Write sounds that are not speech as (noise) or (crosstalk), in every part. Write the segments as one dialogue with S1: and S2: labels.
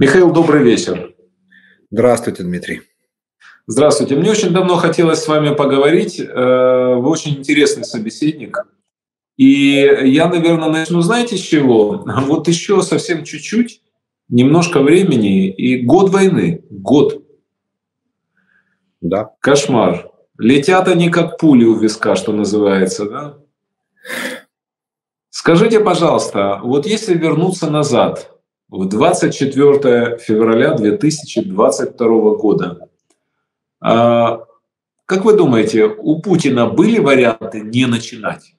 S1: Михаил, добрый вечер.
S2: Здравствуйте, Дмитрий.
S1: Здравствуйте. Мне очень давно хотелось с вами поговорить. Э, вы очень интересный собеседник. И я, наверное, начну, знаете, с чего? (laughs) Вот еще совсем чуть-чуть, немножко времени и год войны. Год.
S2: Да.
S1: Кошмар. Летят они как пули у виска, что называется, да? Скажите, пожалуйста, вот если вернуться назад, в 24 февраля 2022 года, а, как вы думаете, у Путина были варианты не начинать?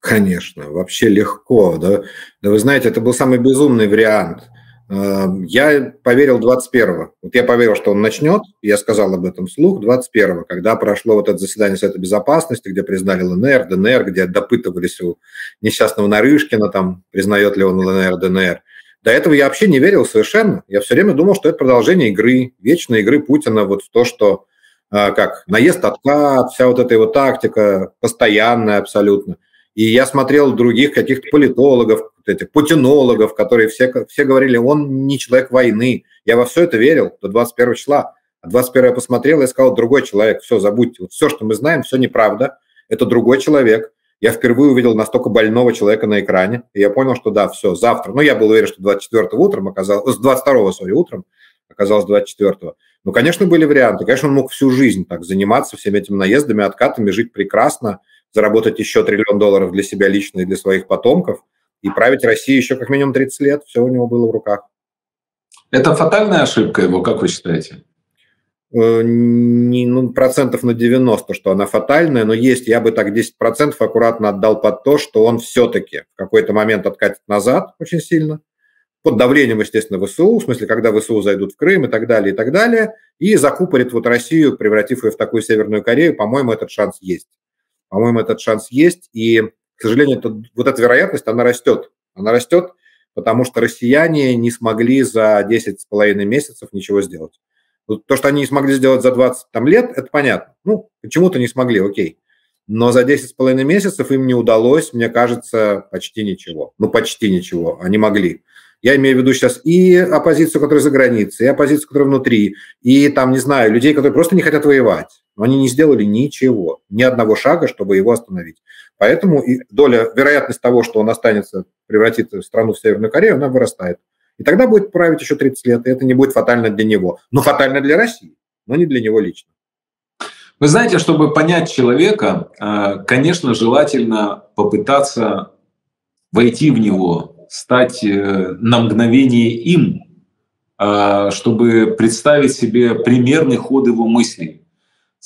S2: Конечно, вообще легко. Да? да вы знаете, это был самый безумный вариант. А, я поверил 21-го. Вот я поверил, что он начнет, я сказал об этом вслух 21-го, когда прошло вот это заседание Совета Безопасности, где признали ЛНР, ДНР, где допытывались у несчастного Нарышкина, там, признает ли он ЛНР, ДНР. До этого я вообще не верил совершенно. Я все время думал, что это продолжение игры, вечной игры Путина вот в то, что а, как наезд, откат, вся вот эта его тактика постоянная абсолютно. И я смотрел других каких-то политологов, этих путинологов, которые все, все говорили, он не человек войны. Я во все это верил до 21 числа. А 21 я посмотрел и сказал, другой человек, все, забудьте. Вот все, что мы знаем, все неправда. Это другой человек я впервые увидел настолько больного человека на экране, и я понял, что да, все, завтра. Ну, я был уверен, что 24 утром оказалось, 22 сори, утром оказалось 24-го. Ну, конечно, были варианты. Конечно, он мог всю жизнь так заниматься всеми этими наездами, откатами, жить прекрасно, заработать еще триллион долларов для себя лично и для своих потомков, и править Россией еще как минимум 30 лет. Все у него было в руках.
S1: Это фатальная ошибка его, как вы считаете?
S2: Э, не, ну, процентов на 90, что она фатальная, но есть, я бы так 10% аккуратно отдал под то, что он все-таки в какой-то момент откатит назад очень сильно, под давлением, естественно, ВСУ, в смысле, когда ВСУ зайдут в Крым и так далее, и так далее, и закупорит вот Россию, превратив ее в такую Северную Корею, по-моему, этот шанс есть. По-моему, этот шанс есть, и, к сожалению, это, вот эта вероятность, она растет. Она растет, потому что россияне не смогли за 10 с половиной месяцев ничего сделать. То, что они не смогли сделать за 20 там, лет, это понятно. Ну, почему-то не смогли, окей. Но за 10 с половиной месяцев им не удалось, мне кажется, почти ничего. Ну, почти ничего. Они могли. Я имею в виду сейчас и оппозицию, которая за границей, и оппозицию, которая внутри, и там, не знаю, людей, которые просто не хотят воевать. Но они не сделали ничего, ни одного шага, чтобы его остановить. Поэтому и доля, вероятность того, что он останется, превратит страну в Северную Корею, она вырастает. И тогда будет править еще 30 лет, и это не будет фатально для него. Но фатально для России, но не для него лично.
S1: Вы знаете, чтобы понять человека, э, конечно, желательно попытаться войти в него, стать э, на мгновение им, э, чтобы представить себе примерный ход его мыслей.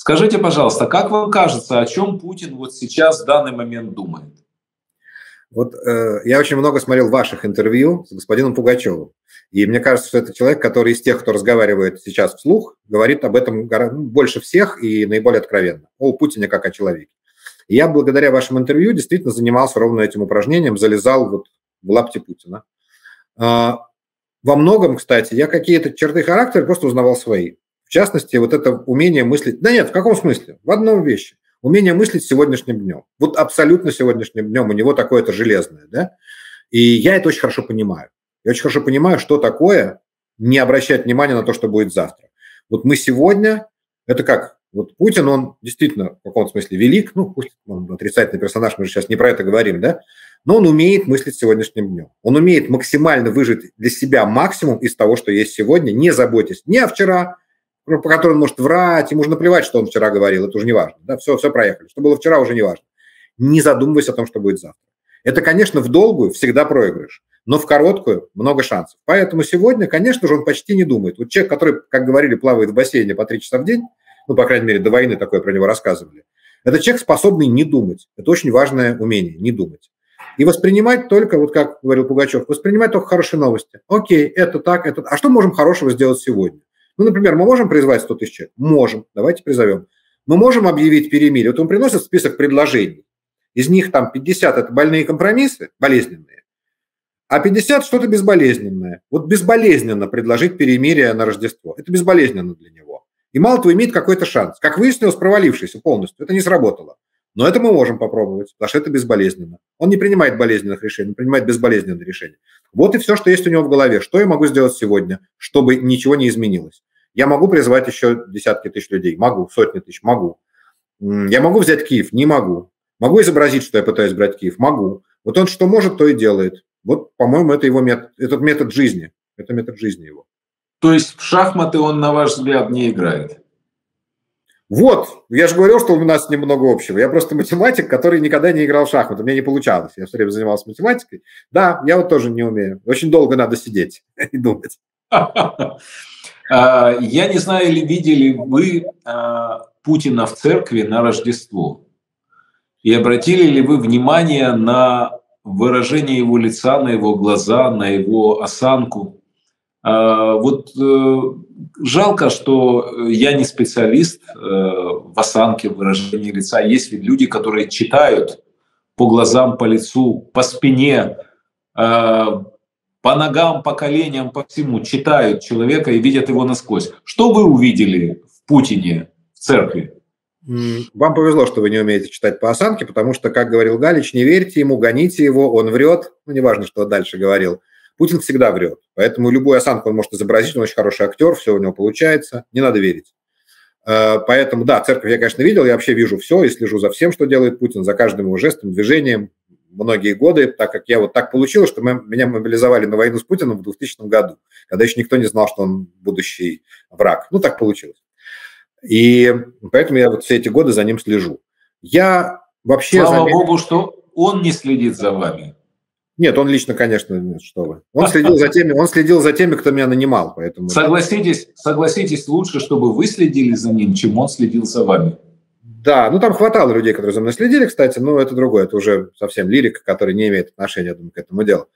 S1: Скажите, пожалуйста, как вам кажется, о чем Путин вот сейчас в данный момент думает?
S2: Вот э, я очень много смотрел ваших интервью с господином Пугачевым. И мне кажется, что это человек, который из тех, кто разговаривает сейчас вслух, говорит об этом ну, больше всех и наиболее откровенно. О Путине как о человеке. И я благодаря вашему интервью действительно занимался ровно этим упражнением, залезал вот в лапти Путина. Э, во многом, кстати, я какие-то черты характера просто узнавал свои. В частности, вот это умение мыслить. Да нет, в каком смысле? В одном вещи умение мыслить сегодняшним днем. Вот абсолютно сегодняшним днем у него такое-то железное, да? И я это очень хорошо понимаю. Я очень хорошо понимаю, что такое не обращать внимания на то, что будет завтра. Вот мы сегодня, это как, вот Путин, он действительно в каком-то смысле велик, ну, пусть он отрицательный персонаж, мы же сейчас не про это говорим, да, но он умеет мыслить сегодняшним днем. Он умеет максимально выжить для себя максимум из того, что есть сегодня, не заботясь ни о вчера, по которому он может врать, ему уже наплевать, что он вчера говорил, это уже не важно. Да, все, все проехали. Что было вчера, уже не важно. Не задумываясь о том, что будет завтра. Это, конечно, в долгую всегда проигрыш, но в короткую много шансов. Поэтому сегодня, конечно же, он почти не думает. Вот человек, который, как говорили, плавает в бассейне по три часа в день, ну, по крайней мере, до войны такое про него рассказывали, это человек, способный не думать. Это очень важное умение, не думать. И воспринимать только, вот как говорил Пугачев, воспринимать только хорошие новости. Окей, это так, это... А что можем хорошего сделать сегодня? Ну, например, мы можем призвать 100 тысяч человек? Можем. Давайте призовем. Мы можем объявить перемирие. Вот он приносит список предложений. Из них там 50 – это больные компромиссы, болезненные, а 50 – что-то безболезненное. Вот безболезненно предложить перемирие на Рождество. Это безболезненно для него. И мало того, имеет какой-то шанс. Как выяснилось, провалившийся полностью. Это не сработало. Но это мы можем попробовать, потому что это безболезненно. Он не принимает болезненных решений, он принимает безболезненные решения. Вот и все, что есть у него в голове. Что я могу сделать сегодня, чтобы ничего не изменилось? Я могу призвать еще десятки тысяч людей. Могу. Сотни тысяч. Могу. Я могу взять Киев? Не могу. Могу изобразить, что я пытаюсь брать Киев? Могу. Вот он что может, то и делает. Вот, по-моему, это его метод, этот метод жизни. Это метод жизни его.
S1: То есть в шахматы он, на ваш взгляд, не играет?
S2: Вот, я же говорил, что у нас немного общего. Я просто математик, который никогда не играл в шахматы. У меня не получалось. Я все время занимался математикой. Да, я вот тоже не умею. Очень долго надо сидеть (laughs) и думать. (laughs)
S1: А, я не знаю, или видели вы а, Путина в церкви на Рождество. И обратили ли вы внимание на выражение его лица, на его глаза, на его осанку? А, вот э, жалко, что я не специалист э, в осанке, в выражении лица. Есть ведь люди, которые читают по глазам, по лицу, по спине, по ногам, по коленям, по всему, читают человека и видят его насквозь. Что вы увидели в Путине, в церкви?
S2: Вам повезло, что вы не умеете читать по осанке, потому что, как говорил Галич, не верьте ему, гоните его, он врет. Ну, неважно, что дальше говорил. Путин всегда врет. Поэтому любую осанку он может изобразить, он очень хороший актер, все у него получается, не надо верить. Э, поэтому, да, церковь я, конечно, видел, я вообще вижу все и слежу за всем, что делает Путин, за каждым его жестом, движением, многие годы, так как я вот так получилось, что мы, меня мобилизовали на войну с Путиным в 2000 году, когда еще никто не знал, что он будущий враг. Ну, так получилось. И поэтому я вот все эти годы за ним слежу. Я вообще...
S1: Слава заметил... Богу, что он не следит за вами.
S2: Нет, он лично, конечно, нет, что вы. Он (laughs) следил за теми, он следил за теми, кто меня нанимал, поэтому.
S1: Согласитесь, согласитесь, лучше, чтобы вы следили за ним, чем он следил за вами.
S2: Да, ну там хватало людей, которые за мной следили, кстати, но это другое, это уже совсем лирика, который не имеет отношения, я думаю, к этому делу.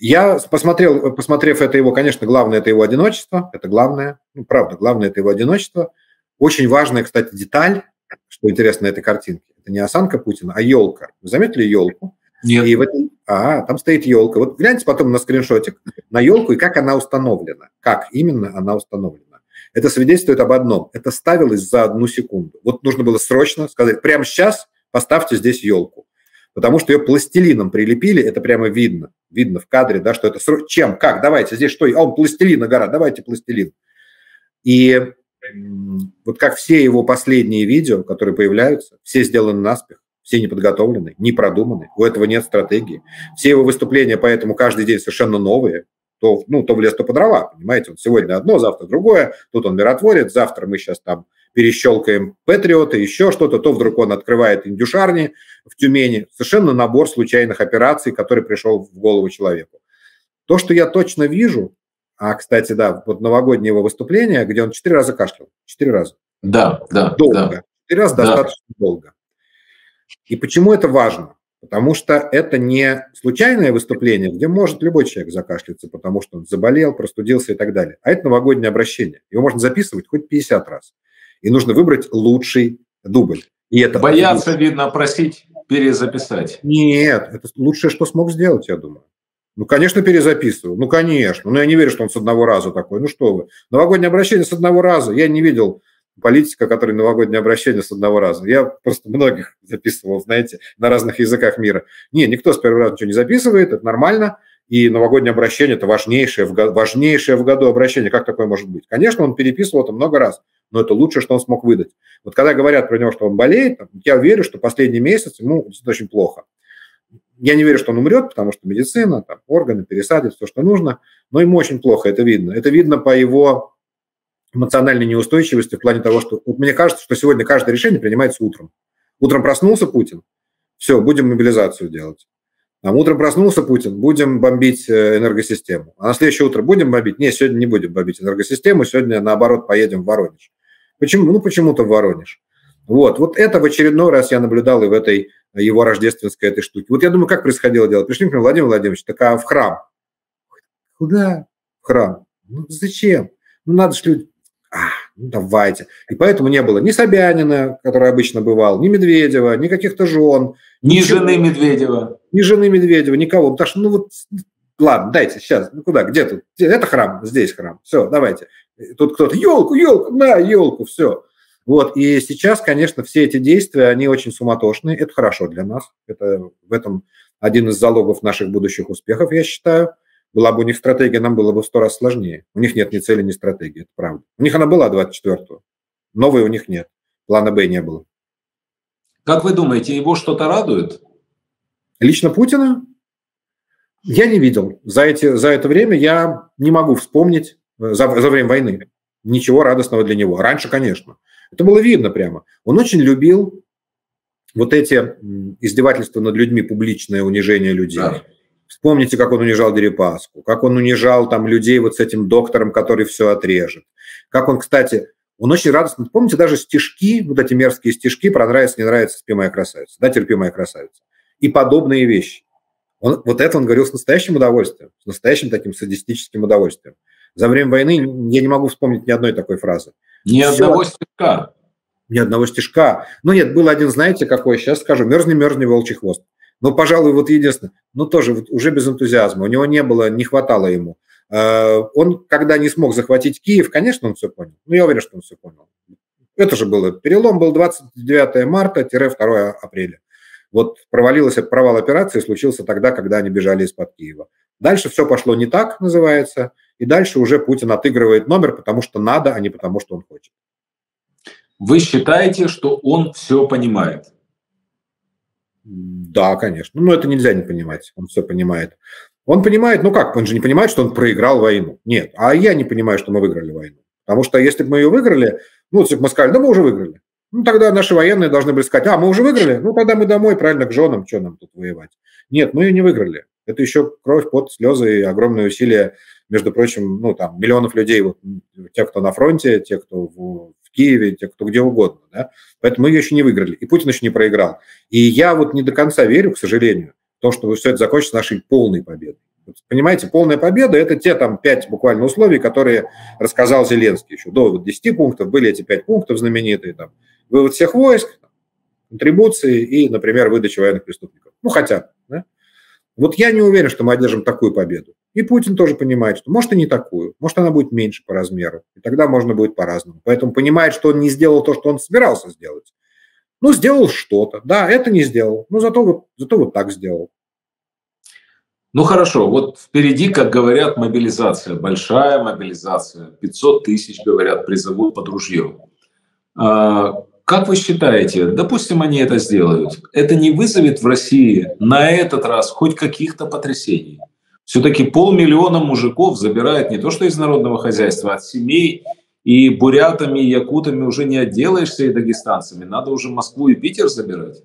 S2: Я посмотрел, посмотрев это его, конечно, главное это его одиночество, это главное, ну, правда, главное это его одиночество. Очень важная, кстати, деталь, что интересно на этой картинке, это не осанка Путина, а елка. Вы заметили елку?
S1: Нет.
S2: И в этом, а, там стоит елка. Вот гляньте потом на скриншотик на елку и как она установлена. Как именно она установлена. Это свидетельствует об одном. Это ставилось за одну секунду. Вот нужно было срочно сказать, прямо сейчас поставьте здесь елку. Потому что ее пластилином прилепили, это прямо видно. Видно в кадре, да, что это срочно. Чем? Как? Давайте, здесь что? А он пластилина гора, давайте пластилин. И вот как все его последние видео, которые появляются, все сделаны наспех все не подготовлены, не продуманы, у этого нет стратегии. Все его выступления поэтому каждый день совершенно новые, то, ну, то в лес, то по дрова, понимаете, вот сегодня одно, завтра другое, тут он миротворец, завтра мы сейчас там перещелкаем Патриота, еще что-то, то вдруг он открывает индюшарни в Тюмени. Совершенно набор случайных операций, который пришел в голову человеку. То, что я точно вижу, а, кстати, да, вот новогоднее его выступление, где он четыре раза кашлял. Четыре раза.
S1: Да, да.
S2: Долго. Да. Четыре раза да. достаточно долго. И почему это важно? Потому что это не случайное выступление, где может любой человек закашляться, потому что он заболел, простудился и так далее. А это новогоднее обращение. Его можно записывать хоть 50 раз. И нужно выбрать лучший дубль. И это
S1: Бояться, видно, просить перезаписать.
S2: Нет, это лучшее, что смог сделать, я думаю. Ну, конечно, перезаписывал. Ну, конечно. Но я не верю, что он с одного раза такой. Ну, что вы. Новогоднее обращение с одного раза. Я не видел политика, который новогоднее обращение с одного раза. Я просто многих (laughs) записывал, знаете, на разных языках мира. Не, никто с первого раза ничего не записывает, это нормально. И новогоднее обращение – это важнейшее в, году, важнейшее в году обращение. Как такое может быть? Конечно, он переписывал это много раз, но это лучшее, что он смог выдать. Вот когда говорят про него, что он болеет, я верю, что последний месяц ему очень плохо. Я не верю, что он умрет, потому что медицина, там, органы пересадят, все, что нужно, но ему очень плохо, это видно. Это видно по его эмоциональной неустойчивости в плане того, что вот мне кажется, что сегодня каждое решение принимается утром. Утром проснулся Путин, все, будем мобилизацию делать. А утром проснулся Путин, будем бомбить э, энергосистему. А на следующее утро будем бомбить? Нет, сегодня не будем бомбить энергосистему, сегодня, наоборот, поедем в Воронеж. Почему? Ну, почему-то в Воронеж. Вот, вот это в очередной раз я наблюдал и в этой его рождественской этой штуке. Вот я думаю, как происходило дело. Пришли к нему, Владимир Владимирович, такая в храм. Куда? В храм. Ну, зачем? Ну, надо же люди ну давайте. И поэтому не было ни Собянина, который обычно бывал, ни Медведева, ни каких-то жен.
S1: Ни ничего. жены Медведева.
S2: Ни жены Медведева, никого. Потому что, ну вот, ладно, дайте, сейчас, ну куда, где тут? Это храм, здесь храм. Все, давайте. Тут кто-то, елку, елку, на, елку, все. Вот, и сейчас, конечно, все эти действия, они очень суматошные. Это хорошо для нас. Это в этом один из залогов наших будущих успехов, я считаю. Была бы у них стратегия, нам было бы в сто раз сложнее. У них нет ни цели, ни стратегии, это правда. У них она была 24-го. Новой у них нет. Плана Б не было.
S1: Как вы думаете, его что-то радует?
S2: Лично Путина? Я не видел. За, эти, за это время я не могу вспомнить, э, за, за время войны, ничего радостного для него. Раньше, конечно. Это было видно прямо. Он очень любил вот эти издевательства над людьми, публичное унижение людей. Да. Вспомните, как он унижал Дерипаску, как он унижал там людей вот с этим доктором, который все отрежет. Как он, кстати, он очень радостно, помните, даже стишки, вот эти мерзкие стишки про нравится, не нравится, спи моя красавица, да, терпимая красавица. И подобные вещи. Он, вот это он говорил с настоящим удовольствием, с настоящим таким садистическим удовольствием. За время войны я не могу вспомнить ни одной такой фразы.
S1: Ни Все. одного стишка.
S2: Ни одного стишка. Ну нет, был один, знаете, какой, сейчас скажу, мерзни, мерзни, волчий хвост. Ну, пожалуй, вот единственное, ну тоже вот уже без энтузиазма. У него не было, не хватало ему. Э, он, когда не смог захватить Киев, конечно, он все понял. Ну, я уверен, что он все понял. Это же было, перелом был 29 марта-2 апреля. Вот провалилась провал операции случился тогда, когда они бежали из-под Киева. Дальше все пошло не так, называется, и дальше уже Путин отыгрывает номер, потому что надо, а не потому что он хочет.
S1: Вы считаете, что он все понимает?
S2: Да, конечно. Ну, это нельзя не понимать. Он все понимает. Он понимает, ну как, он же не понимает, что он проиграл войну. Нет, а я не понимаю, что мы выиграли войну. Потому что если бы мы ее выиграли, ну, мы сказали, да мы уже выиграли. Ну, тогда наши военные должны были сказать, а, мы уже выиграли? Ну, тогда мы домой, правильно, к женам, что нам тут воевать? Нет, мы ее не выиграли. Это еще кровь, пот, слезы и огромные усилия, между прочим, ну, там, миллионов людей, вот, те, кто на фронте, те, кто в, Киеве, те, кто где угодно, да? Поэтому мы ее еще не выиграли, и Путин еще не проиграл. И я вот не до конца верю, к сожалению, в то, что все это закончится нашей полной победой. Понимаете, полная победа – это те там пять буквально условий, которые рассказал Зеленский еще. До вот 10 пунктов были эти пять пунктов знаменитые. Там, вывод всех войск, контрибуции и, например, выдача военных преступников. Ну, хотя да? Вот я не уверен, что мы одержим такую победу. И Путин тоже понимает, что может и не такую, может она будет меньше по размеру, и тогда можно будет по-разному. Поэтому понимает, что он не сделал то, что он собирался сделать. Ну, сделал что-то. Да, это не сделал, но зато вот, зато вот так сделал.
S1: Ну хорошо, вот впереди, как говорят, мобилизация, большая мобилизация, 500 тысяч, говорят, призовут под ружье. А, как вы считаете, допустим, они это сделают, это не вызовет в России на этот раз хоть каких-то потрясений? Все-таки полмиллиона мужиков забирают не то что из народного хозяйства, а от семей, и бурятами, и якутами уже не отделаешься, и дагестанцами. Надо уже Москву и Питер забирать.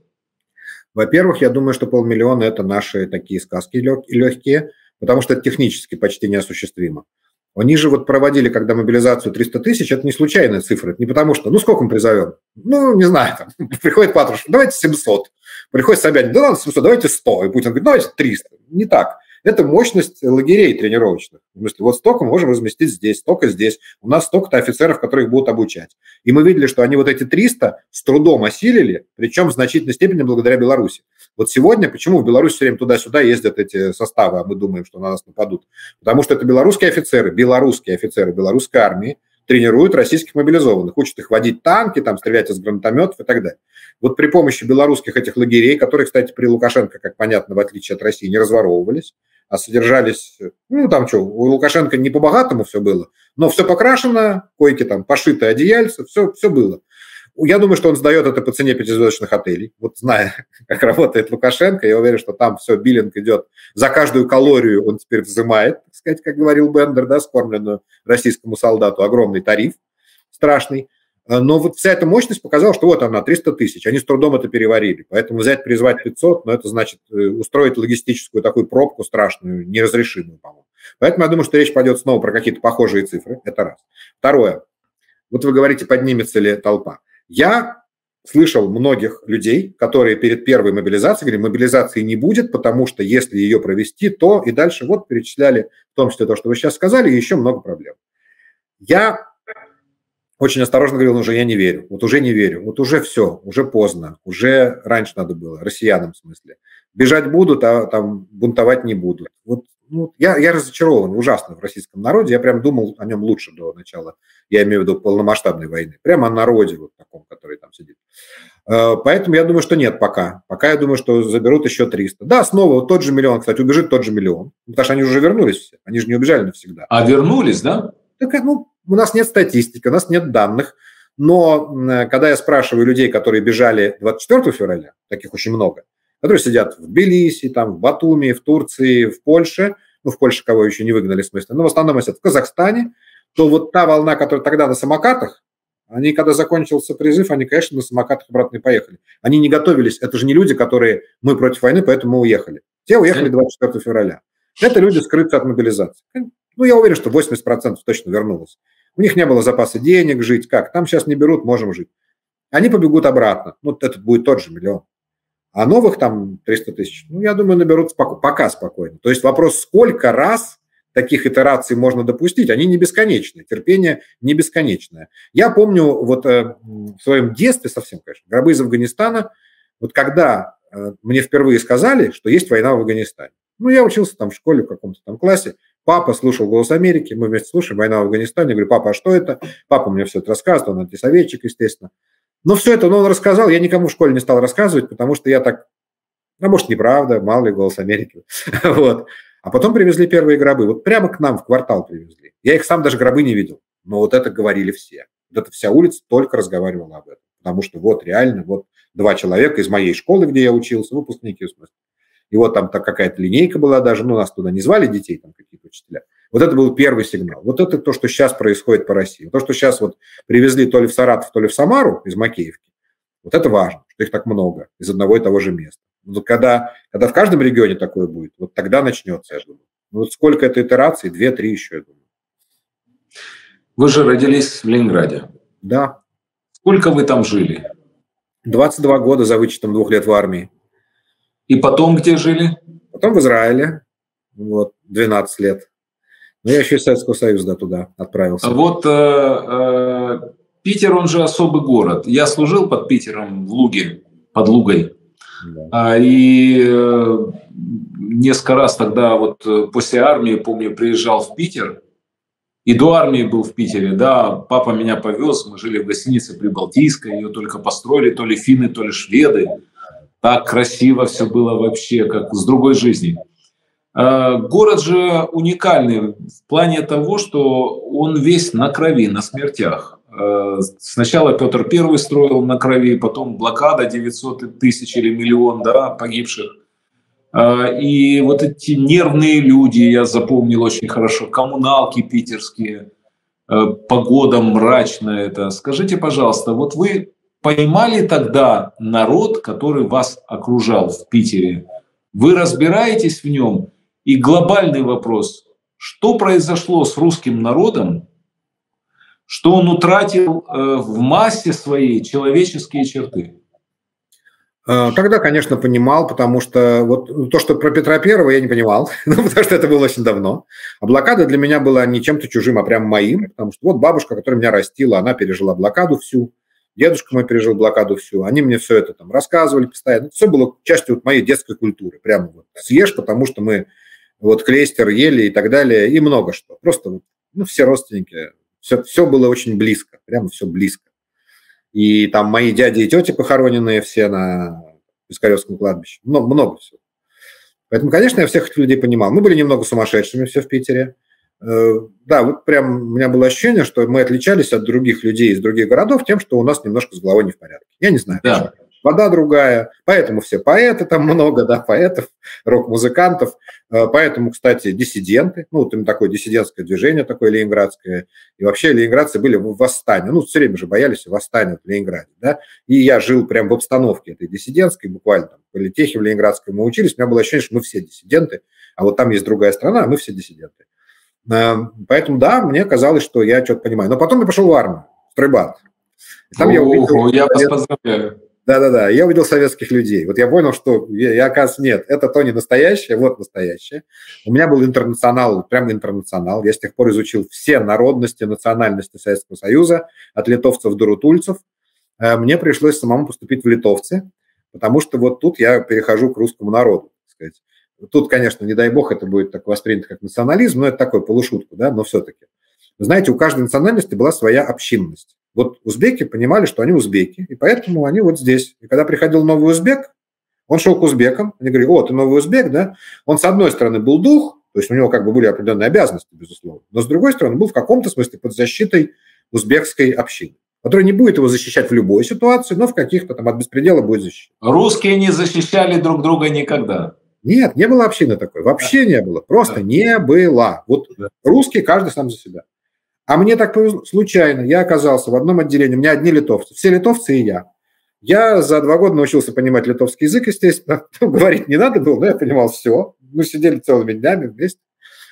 S2: Во-первых, я думаю, что полмиллиона – это наши такие сказки легкие, потому что это технически почти неосуществимо. Они же вот проводили, когда мобилизацию 300 тысяч, это не случайная цифра, это не потому что, ну сколько мы призовем? Ну, не знаю, там, (laughs) приходит Патрушев, давайте 700. Приходит Собянин, да ладно, 700, давайте 100. И Путин говорит, давайте 300. Не так. Это мощность лагерей тренировочных. В смысле, вот столько можем разместить здесь, столько здесь. У нас столько-то офицеров, которые их будут обучать. И мы видели, что они вот эти 300 с трудом осилили, причем в значительной степени благодаря Беларуси. Вот сегодня, почему в Беларуси все время туда-сюда ездят эти составы, а мы думаем, что на нас нападут? Потому что это белорусские офицеры, белорусские офицеры белорусской армии, тренируют российских мобилизованных, учат их водить танки, там, стрелять из гранатометов и так далее. Вот при помощи белорусских этих лагерей, которые, кстати, при Лукашенко, как понятно, в отличие от России, не разворовывались, а содержались, ну, там что, у Лукашенко не по-богатому все было, но все покрашено, койки там пошиты, одеяльца, все, все было. Я думаю, что он сдает это по цене пятизвездочных отелей. Вот зная, (laughs) как работает Лукашенко, я уверен, что там все, биллинг идет. За каждую калорию он теперь взимает, так сказать, как говорил Бендер, да, скормленную российскому солдату, огромный тариф страшный. Э, но вот вся эта мощность показала, что вот она, 300 тысяч. Они с трудом это переварили. Поэтому взять, призвать 500, но ну, это значит э, устроить логистическую такую пробку страшную, неразрешимую, по-моему. Поэтому я думаю, что речь пойдет снова про какие-то похожие цифры. Это раз. Второе. Вот вы говорите, поднимется ли толпа. Я слышал многих людей, которые перед первой мобилизацией говорили, мобилизации не будет, потому что если ее провести, то и дальше вот перечисляли в том числе то, что вы сейчас сказали, и еще много проблем. Я очень осторожно говорил, уже я не верю, вот уже не верю, вот уже все, уже поздно, уже раньше надо было, россиянам в смысле. Бежать будут, а там бунтовать не будут. Вот ну, я, я разочарован ужасно в российском народе. Я прям думал о нем лучше до начала, я имею в виду полномасштабной войны. Прямо о народе вот таком, который там сидит. Э, поэтому я думаю, что нет пока. Пока я думаю, что заберут еще 300. Да, снова вот тот же миллион, кстати, убежит тот же миллион. Потому что они уже вернулись все. Они же не убежали навсегда.
S1: А вернулись, да?
S2: Так, ну, у нас нет статистики, у нас нет данных. Но когда я спрашиваю людей, которые бежали 24 февраля, таких очень много, которые сидят в Тбилиси, там, в Батуми, в Турции, в Польше, ну, в Польше кого еще не выгнали, в смысле, но в основном сидят в Казахстане, то вот та волна, которая тогда на самокатах, они, когда закончился призыв, они, конечно, на самокатах обратно и поехали. Они не готовились. Это же не люди, которые мы против войны, поэтому мы уехали. Те уехали 24 февраля. Это люди скрыты от мобилизации. Ну, я уверен, что 80% точно вернулось. У них не было запаса денег жить. Как? Там сейчас не берут, можем жить. Они побегут обратно. Ну, это будет тот же миллион. А новых там 300 тысяч, ну, я думаю, наберут споко- пока спокойно. То есть вопрос, сколько раз таких итераций можно допустить, они не бесконечны, терпение не бесконечное. Я помню вот э, в своем детстве совсем, конечно, гробы из Афганистана, вот когда э, мне впервые сказали, что есть война в Афганистане. Ну, я учился там в школе в каком-то там классе, Папа слушал «Голос Америки», мы вместе слушаем «Война в Афганистане». Я говорю, папа, а что это? Папа мне все это рассказывает, он антисоветчик, естественно. Но все это ну, он рассказал, я никому в школе не стал рассказывать, потому что я так, ну, может, неправда, мало ли «Голос Америки». (laughs) вот. А потом привезли первые гробы, вот прямо к нам в квартал привезли. Я их сам даже гробы не видел, но вот это говорили все. Вот эта вся улица только разговаривала об этом. Потому что вот реально, вот два человека из моей школы, где я учился, выпускники, в смысле, и вот там так какая-то линейка была даже, ну, нас туда не звали детей, там какие-то учителя. Вот это был первый сигнал. Вот это то, что сейчас происходит по России. То, что сейчас вот привезли то ли в Саратов, то ли в Самару из Макеевки, вот это важно, что их так много из одного и того же места. Но когда, когда в каждом регионе такое будет, вот тогда начнется, я думаю. Ну, вот сколько это итераций? Две-три еще, я думаю.
S1: Вы же родились в Ленинграде.
S2: Да.
S1: Сколько вы там жили?
S2: 22 года за вычетом двух лет в армии.
S1: И потом где жили?
S2: Потом в Израиле, вот, 12 лет. Ну, я еще из Советского Союза да, туда отправился.
S1: Вот э, э, Питер, он же особый город. Я служил под Питером в Луге, под Лугой. Да. А, и э, несколько раз тогда вот э, после армии, помню, приезжал в Питер. И до армии был в Питере, да, папа меня повез, мы жили в гостинице Прибалтийской, ее только построили то ли финны, то ли шведы. Так красиво все было вообще, как с другой жизни. А, город же уникальный в плане того, что он весь на крови, на смертях. А, сначала Петр I строил на крови, потом блокада 900 тысяч или миллион да, погибших. А, и вот эти нервные люди, я запомнил очень хорошо, коммуналки питерские, погода мрачная это. Скажите, пожалуйста, вот вы поймали тогда народ, который вас окружал в Питере? Вы разбираетесь в нем? И глобальный вопрос, что произошло с русским народом, что он утратил э, в массе своей человеческие черты?
S2: Э, тогда, конечно, понимал, потому что вот то, что про Петра Первого я не понимал, (laughs) ну, потому что это было очень давно. А блокада для меня была не чем-то чужим, а прям моим, потому что вот бабушка, которая меня растила, она пережила блокаду всю. Дедушка мой пережил блокаду всю. Они мне все это там рассказывали постоянно. Все было частью вот моей детской культуры. Прямо вот съешь, потому что мы вот клейстер ели и так далее, и много что. Просто ну, все родственники, все, все было очень близко, прямо все близко. И там мои дяди и тети похороненные все на Пискаревском кладбище. Много, много всего. Поэтому, конечно, я всех этих людей понимал. Мы были немного сумасшедшими все в Питере. Э, да, вот прям у меня было ощущение, что мы отличались от других людей из других городов тем, что у нас немножко с головой не в порядке. Я не знаю. Да. Вода другая, поэтому все поэты там много, да, поэтов, рок-музыкантов. Э, поэтому, кстати, диссиденты, ну, там такое диссидентское движение такое ленинградское. И вообще ленинградцы были в восстании. Ну, все время же боялись восстания в Ленинграде, да. И я жил прям в обстановке этой диссидентской, буквально там, в политехе в Ленинградской мы учились. У меня было ощущение, что мы все диссиденты, а вот там есть другая страна, а мы все диссиденты. Эм, поэтому, да, мне казалось, что я что-то понимаю. Но потом я пошел в армию, в стройбат.
S1: Там О, я увидел... Я вас поздравляю.
S2: Да-да-да, я увидел советских людей. Вот я понял, что я, я, оказывается, нет, это то не настоящее, вот настоящее. У меня был интернационал, прям интернационал. Я с тех пор изучил все народности, национальности Советского Союза, от литовцев до рутульцев. Э, мне пришлось самому поступить в литовцы, потому что вот тут я перехожу к русскому народу, так сказать. Тут, конечно, не дай бог, это будет так воспринято как национализм, но это такой полушутку, да, но все-таки. Знаете, у каждой национальности была своя общинность. Вот узбеки понимали, что они узбеки, и поэтому они вот здесь. И когда приходил новый узбек, он шел к узбекам, они говорили, о, ты новый узбек, да? Он, с одной стороны, был дух, то есть у него как бы были определенные обязанности, безусловно, но с другой стороны, был в каком-то смысле под защитой узбекской общины, которая не будет его защищать в любой ситуации, но в каких-то там от беспредела будет защищать.
S1: Русские не защищали друг друга никогда.
S2: Нет, не было общины такой. Вообще не было. Просто не было. Вот русские каждый сам за себя. А мне так повезло, случайно, я оказался в одном отделении, у меня одни литовцы, все литовцы и я. Я за два года научился понимать литовский язык, естественно. (laughs) Говорить не надо было, но я понимал все. Мы сидели целыми днями вместе.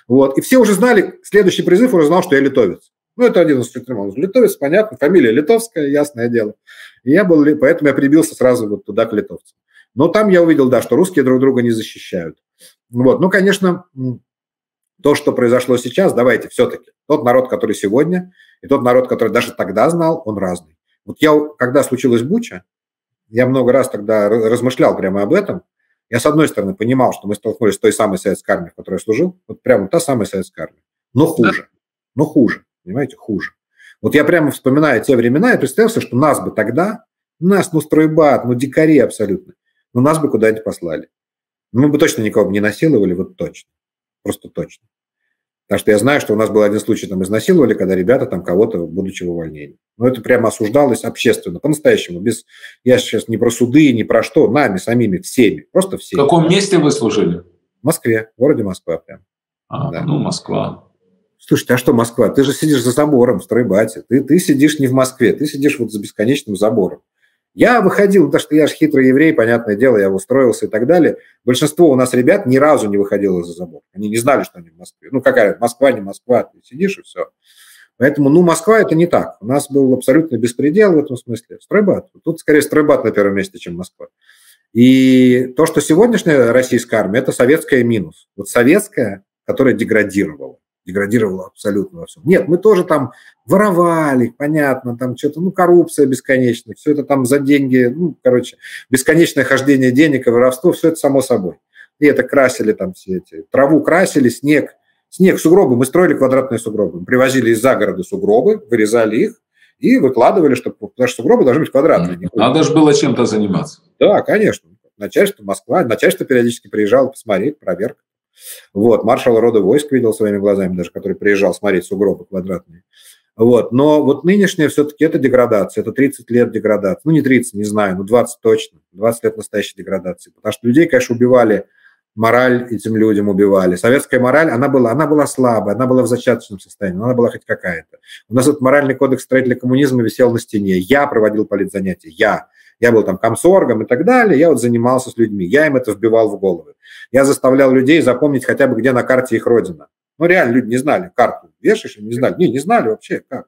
S2: Вот. И все уже знали, следующий призыв уже знал, что я литовец. Ну, это один из четырех. Литовец, понятно, фамилия литовская, ясное дело. И я был, поэтому я прибился сразу вот туда к литовцам. Но там я увидел, да, что русские друг друга не защищают. Вот. Ну, конечно, то, что произошло сейчас, давайте все-таки. Тот народ, который сегодня, и тот народ, который даже тогда знал, он разный. Вот я, когда случилась Буча, я много раз тогда размышлял прямо об этом. Я, с одной стороны, понимал, что мы столкнулись с той самой советской армией, в которой я служил, вот прямо та самая советская армия, но хуже, но хуже, понимаете, хуже. Вот я прямо вспоминаю те времена и представился, что нас бы тогда, нас, ну, стройбат, ну, дикари абсолютно, но нас бы куда-нибудь послали. Мы бы точно никого бы не насиловали, вот точно, просто точно. Потому что я знаю, что у нас был один случай, там изнасиловали, когда ребята там кого-то, будучи в увольнении. Но это прямо осуждалось общественно, по-настоящему. Без, я сейчас не про суды, не про что, нами самими, всеми, просто всеми.
S1: В каком месте вы служили?
S2: В Москве, в городе Москва прям.
S1: А, да. ну, Москва.
S2: Слушайте, а что Москва? Ты же сидишь за забором в стройбате. Ты, ты сидишь не в Москве, ты сидишь вот за бесконечным забором. Я выходил, потому что я же хитрый еврей, понятное дело, я устроился и так далее. Большинство у нас ребят ни разу не выходило из-за забора. Они не знали, что они в Москве. Ну, какая Москва, не Москва, ты сидишь и все. Поэтому, ну, Москва это не так. У нас был абсолютно беспредел в этом смысле. Стройбат. Тут скорее стройбат на первом месте, чем Москва. И то, что сегодняшняя российская армия, это советская минус. Вот советская, которая деградировала деградировало абсолютно во всем. Нет, мы тоже там воровали, понятно, там что-то, ну, коррупция бесконечная, все это там за деньги, ну, короче, бесконечное хождение денег и воровство, все это само собой. И это красили там все эти, траву красили, снег, снег, сугробы, мы строили квадратные сугробы, мы привозили из-за города сугробы, вырезали их и выкладывали, чтобы, потому что сугробы должны быть квадратные.
S1: Надо же было чем-то заниматься.
S2: Да, конечно. Начальство Москва, начальство периодически приезжало посмотреть, проверка. Вот, маршал рода войск видел своими глазами даже, который приезжал смотреть сугробы квадратные. Вот. Но вот нынешняя все-таки это деградация, это 30 лет деградации. Ну, не 30, не знаю, но 20 точно. 20 лет настоящей деградации. Потому что людей, конечно, убивали, мораль этим людям убивали. Советская мораль, она была, она была слабая, она была в зачаточном состоянии, она была хоть какая-то. У нас этот моральный кодекс строителя коммунизма висел на стене. Я проводил политзанятия, я. Я был там комсоргом и так далее, я вот занимался с людьми, я им это вбивал в головы. Я заставлял людей запомнить хотя бы, где на карте их родина. Ну, реально, люди не знали карту. Вешаешь, не знали. Не, не знали вообще, как.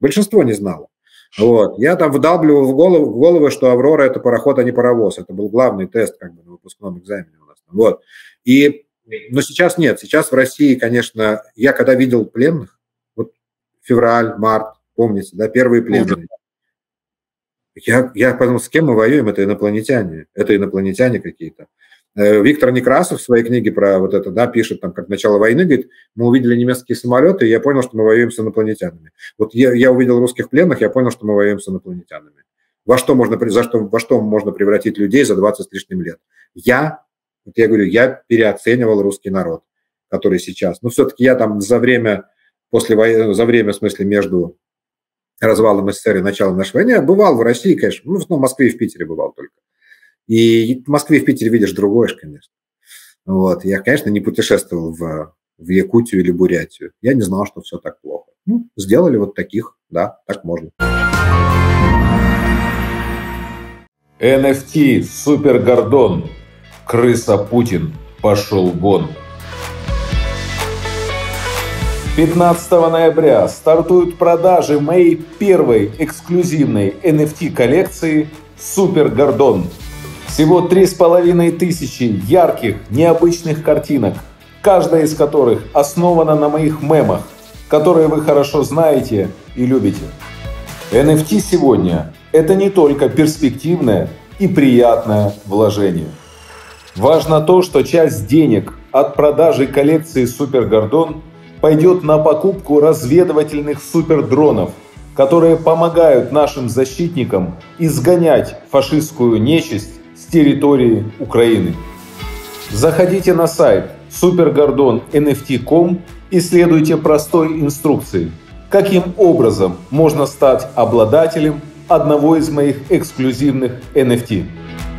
S2: Большинство не знало. Вот. Я там вдалбливал в голову, в голову, что «Аврора» – это пароход, а не паровоз. Это был главный тест как бы на выпускном экзамене у нас. Вот. И, но сейчас нет. Сейчас в России, конечно, я когда видел пленных, вот февраль, март, помните, да, первые пленные, я, я подумал, с кем мы воюем? Это инопланетяне. Это инопланетяне какие-то. Э, Виктор Некрасов в своей книге про вот это, да, пишет там, как начало войны, говорит, мы увидели немецкие самолеты, и я понял, что мы воюем с инопланетянами. Вот я, я увидел русских пленных, я понял, что мы воюем с инопланетянами. Во что можно, за что, во что можно превратить людей за 20 с лишним лет? Я, вот я говорю, я переоценивал русский народ, который сейчас. Но все-таки я там за время, после войны, за время, в смысле, между развалом СССР и началом нашей войны, бывал в России, конечно, ну, в Москве и в Питере бывал только. И в Москве и в Питере видишь другое, конечно. Вот. Я, конечно, не путешествовал в, в Якутию или Бурятию. Я не знал, что все так плохо. Ну, сделали вот таких, да, так можно.
S3: NFT Супер Гордон. Крыса Путин. Пошел вон. 15 ноября стартуют продажи моей первой эксклюзивной NFT-коллекции «Супер Гордон». Всего три с половиной тысячи ярких, необычных картинок, каждая из которых основана на моих мемах, которые вы хорошо знаете и любите. NFT сегодня – это не только перспективное и приятное вложение. Важно то, что часть денег от продажи коллекции Супер Гордон пойдет на покупку разведывательных супердронов, которые помогают нашим защитникам изгонять фашистскую нечисть с территории Украины. Заходите на сайт supergordon.nft.com и следуйте простой инструкции, каким образом можно стать обладателем одного из моих эксклюзивных NFT.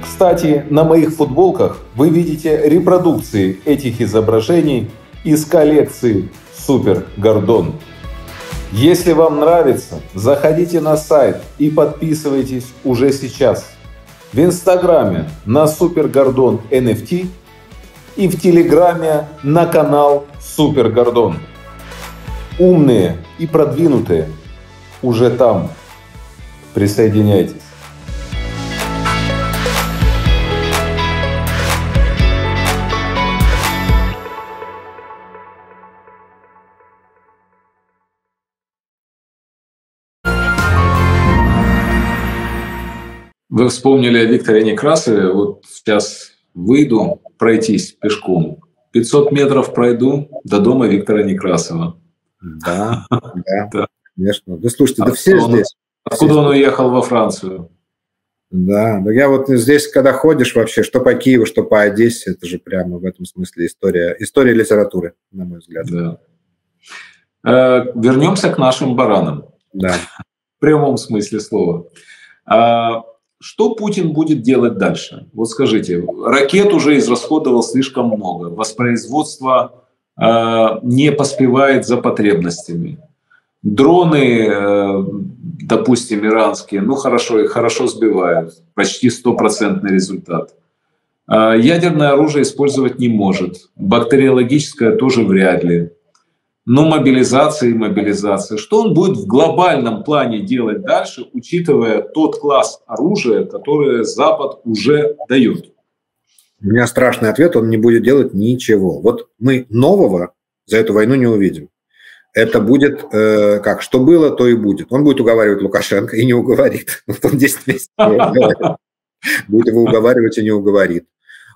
S3: Кстати, на моих футболках вы видите репродукции этих изображений из коллекции Супер Гордон. Если вам нравится, заходите на сайт и подписывайтесь уже сейчас. В Инстаграме на Супер Гордон NFT и в Телеграме на канал Супер Гордон. Умные и продвинутые уже там. Присоединяйтесь.
S1: Вы вспомнили о Викторе Некрасове. Вот сейчас выйду пройтись пешком. 500 метров пройду до дома Виктора Некрасова.
S2: Да, да, (laughs) конечно. Да слушайте, да все он, здесь.
S1: Откуда он уехал во Францию?
S2: Да, да я вот здесь, когда ходишь вообще, что по Киеву, что по Одессе, это же прямо в этом смысле история, история литературы, на мой взгляд.
S1: Да. Э, вернемся к нашим баранам.
S2: Да. (laughs)
S1: В прямом смысле слова. Что Путин будет делать дальше? Вот скажите, ракет уже израсходовал слишком много, воспроизводство э, не поспевает за потребностями. Дроны, э, допустим, иранские, ну хорошо, их хорошо сбивают, почти стопроцентный результат. Э, ядерное оружие использовать не может, бактериологическое тоже вряд ли но мобилизация и мобилизация. Что он будет в глобальном плане делать дальше, учитывая тот класс оружия, которое Запад уже дает?
S2: У меня страшный ответ, он не будет делать ничего. Вот мы нового за эту войну не увидим. Это будет э, как, что было, то и будет. Он будет уговаривать Лукашенко и не уговорит. (laughs) Вот он 10 месяцев будет его уговаривать и не уговорит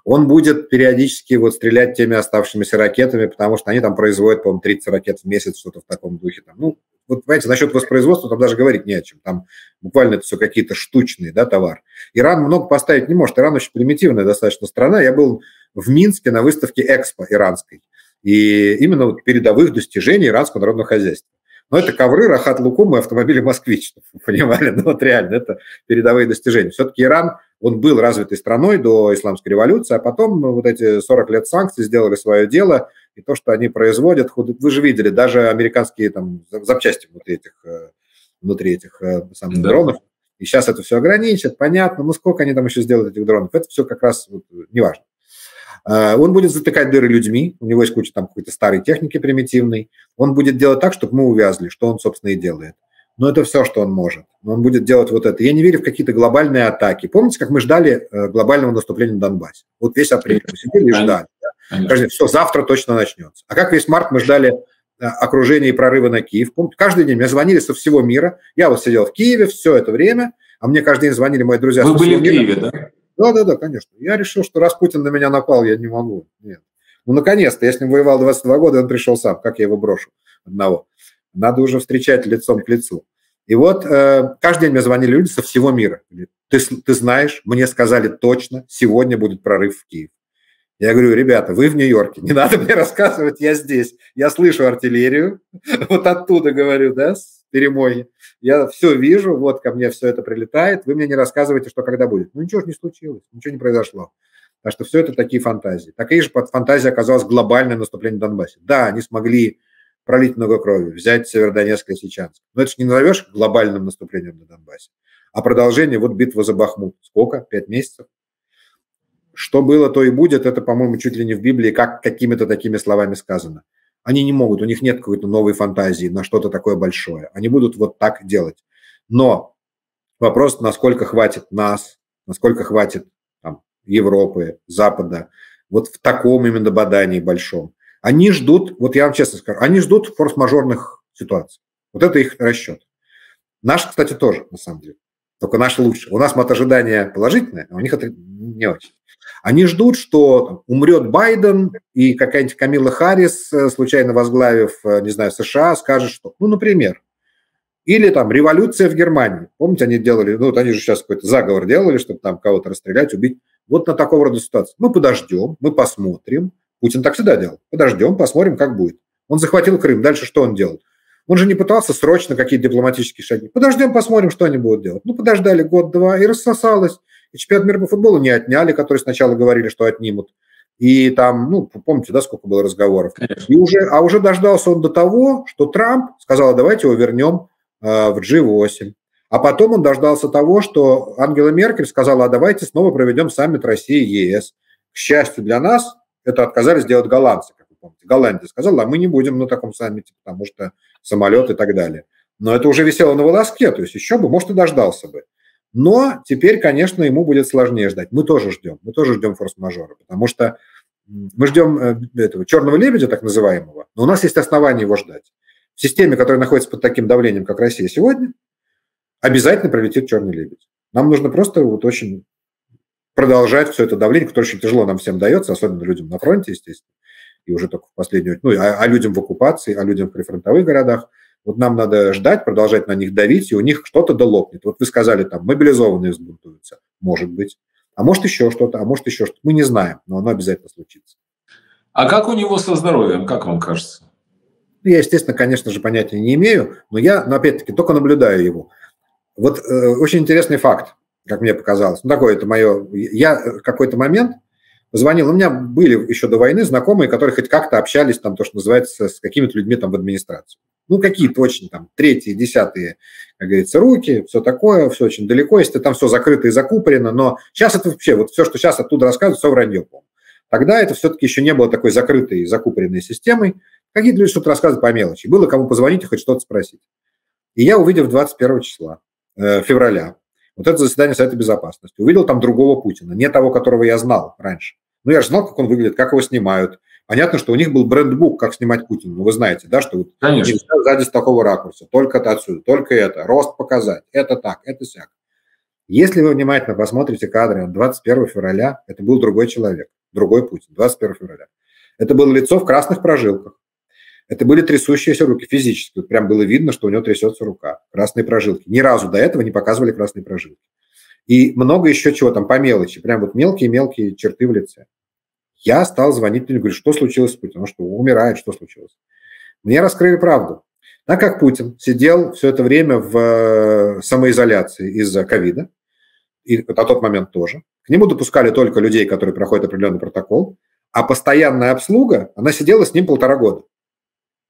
S2: он будет периодически вот стрелять теми оставшимися ракетами, потому что они там производят, по-моему, 30 ракет в месяц, что-то в таком духе. Там. Ну, вот, понимаете, насчет воспроизводства там даже говорить не о чем. Там буквально это все какие-то штучные, да, товар. Иран много поставить не может. Иран очень примитивная достаточно страна. Я был в Минске на выставке Экспо иранской. И именно вот передовых достижений иранского народного хозяйства. Но это ковры, Рахат Лукум и автомобили «Москвич», понимали? Ну вот реально, это передовые достижения. Все-таки Иран, он был развитой страной до исламской революции, а потом вот эти 40 лет санкций сделали свое дело, и то, что они производят, вы же видели, даже американские там запчасти внутри этих, э, внутри этих э, самых да. дронов, и сейчас это все ограничат, понятно, но сколько они там еще сделают этих дронов, это все как раз вот, неважно. Э, он будет затыкать дыры людьми, у него есть куча там какой-то старой техники примитивной. Он будет делать так, чтобы мы увязли, что он, собственно, и делает. Но это все, что он может. Он будет делать вот это. Я не верю в какие-то глобальные атаки. Помните, как мы ждали э, глобального наступления на Донбассе? Вот весь апрель мы сидели и ждали. Да? Каждый, все, завтра точно начнется. А как весь март мы ждали э, окружения и прорыва на Киев. Помните, каждый день мне звонили со всего мира. Я вот сидел в Киеве все это время, а мне каждый день звонили мои друзья.
S1: Вы были в Киеве, да?
S2: Да, да, да, конечно. Я решил, что раз Путин на меня напал, я не могу. Нет. Ну, наконец-то, я с ним воевал 22 года, он пришел сам. Как я его брошу одного? Надо уже встречать лицом к лицу. И вот э, каждый день мне звонили люди со всего мира. Ты, ты знаешь, мне сказали точно, сегодня будет прорыв в Киев. Я говорю, ребята, вы в Нью-Йорке, не (laughs) надо мне рассказывать, я здесь. Я слышу артиллерию, (laughs) вот оттуда говорю, да, с перемоги. Я все вижу, вот ко мне все это прилетает, вы мне не рассказываете, что когда будет. Ну ничего же не случилось, ничего не произошло. Так что все это такие фантазии. Такие же под фантазией оказалось глобальное наступление в Донбассе. Да, они смогли пролить много крови, взять Северодонецк и Сечанск. Но это же не назовешь глобальным наступлением на Донбассе. А продолжение, вот битва за Бахмут. Сколько? Пять месяцев? Что было, то и будет. Это, по-моему, чуть ли не в Библии, как какими-то такими словами сказано. Они не могут, у них нет какой-то новой фантазии на что-то такое большое. Они будут вот так делать. Но вопрос, насколько хватит нас, насколько хватит там, Европы, Запада, вот в таком именно бадании большом. Они ждут, вот я вам честно скажу, они ждут форс-мажорных ситуаций. Вот это их расчет. Наш, кстати, тоже, на самом деле. Только наш лучше. У нас мат ожидания положительное, а у них это не очень. Они ждут, что умрет Байден, и какая-нибудь Камила Харрис, э, случайно возглавив, э, не знаю, США, скажет, что, ну, например, или там революция в Германии. Помните, они делали, ну, вот они же сейчас какой-то заговор делали, чтобы там кого-то расстрелять, убить. Вот на такого рода ситуации. Мы подождем, мы посмотрим. Путин так всегда делал. Подождем, посмотрим, как будет. Он захватил Крым. Дальше что он делал? Он же не пытался срочно какие-то дипломатические шаги. Подождем, посмотрим, что они будут делать. Ну, подождали год-два, и рассосалось. И чемпионат мира по футболу не отняли, которые сначала говорили, что отнимут. И там, ну, помните, да, сколько было разговоров. И уже, а уже дождался он до того, что Трамп сказал, давайте его вернем э, в G8. А потом он дождался того, что Ангела Меркель сказала, а давайте снова проведем саммит России и ЕС. К счастью для нас, это отказались делать голландцы, как вы помните. Голландия сказала, а мы не будем на таком саммите, потому что самолет и так далее. Но это уже висело на волоске, то есть еще бы, может, и дождался бы. Но теперь, конечно, ему будет сложнее ждать. Мы тоже ждем, мы тоже ждем форс-мажора, потому что мы ждем э, этого черного лебедя, так называемого, но у нас есть основания его ждать. В системе, которая находится под таким давлением, как Россия сегодня, обязательно прилетит черный лебедь. Нам нужно просто вот очень продолжать все это давление, которое очень тяжело нам всем дается, особенно людям на фронте, естественно, и уже только в последнюю, ну, а, а людям в оккупации, а людям в прифронтовых городах. Вот нам надо ждать, продолжать на них давить, и у них что-то долопнет. Вот вы сказали, там, мобилизованные взбунтуются. Может быть. А может еще что-то, а может еще что-то. Мы не знаем, но оно обязательно случится.
S1: А как у него со здоровьем, как вам кажется?
S2: Я, естественно, конечно же, понятия не имею, но я, но опять-таки, только наблюдаю его. Вот э, очень интересный факт, как мне показалось. Ну, такое это мое... Я какой-то момент позвонил. У меня были еще до войны знакомые, которые хоть как-то общались, там, то, что называется, с какими-то людьми там в администрации. Ну, какие-то очень там третьи, десятые, как говорится, руки, все такое, все очень далеко, если там все закрыто и закупорено, но сейчас это вообще, вот все, что сейчас оттуда рассказывают, все вранье, по Тогда это все-таки еще не было такой закрытой, закупоренной системой. Какие-то люди что-то рассказывают по мелочи. Было кому позвонить и хоть что-то спросить. И я, увидев 21 числа, э, февраля, вот это заседание Совета Безопасности, увидел там другого Путина, не того, которого я знал раньше. Ну, я же знал, как он выглядит, как его снимают, Понятно, что у них был брендбук, как снимать Путина. Ну, вы знаете, да, что вот
S1: Конечно. нельзя
S2: сзади с такого ракурса, только это отсюда, только это, рост показать, это так, это сяк. Если вы внимательно посмотрите кадры 21 февраля, это был другой человек, другой Путин, 21 февраля. Это было лицо в красных прожилках. Это были трясущиеся руки физически. Прям было видно, что у него трясется рука. Красные прожилки. Ни разу до этого не показывали красные прожилки. И много еще чего там по мелочи. Прям вот мелкие-мелкие черты в лице. Я стал звонить людям, говорю, что случилось с Путиным? Он что, умирает, что случилось? Мне раскрыли правду. Так как Путин сидел все это время в э, самоизоляции из-за ковида, и на тот момент тоже, к нему допускали только людей, которые проходят определенный протокол, а постоянная обслуга, она сидела с ним полтора года.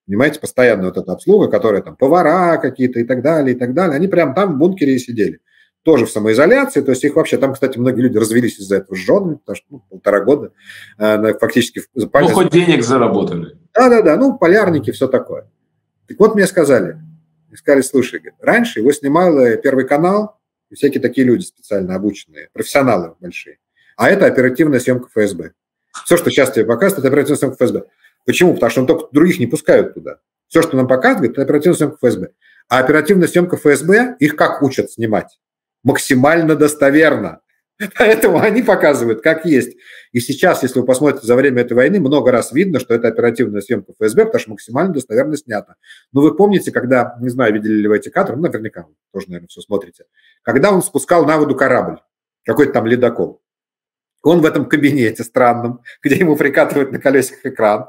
S2: Понимаете, постоянная вот эта обслуга, которая там повара какие-то и так далее, и так далее, они прям там в бункере и сидели тоже в самоизоляции, то есть их вообще, там, кстати, многие люди развелись из-за этого с женами, потому что ну, полтора года э, фактически...
S1: Ну, хоть денег заработали.
S2: Да-да-да, ну, полярники, все такое. Так вот мне сказали, сказали, слушай, раньше его снимал э, Первый канал, и всякие такие люди специально обученные, профессионалы большие. А это оперативная съемка ФСБ. Все, что сейчас тебе показывают, это оперативная съемка ФСБ. Почему? Потому что он только других не пускают туда. Все, что нам показывают, это оперативная съемка ФСБ. А оперативная съемка ФСБ, их как учат снимать? максимально достоверно. (laughs) Поэтому они показывают, как есть. И сейчас, если вы посмотрите за время этой войны, много раз видно, что это оперативная съемка ФСБ, потому что максимально достоверно снято. Но вы помните, когда, не знаю, видели ли вы эти кадры, ну, наверняка вы тоже, наверное, все смотрите, когда он спускал на воду корабль, какой-то там ледокол. Он в этом кабинете странном, (laughs) где ему прикатывают на колесах экран,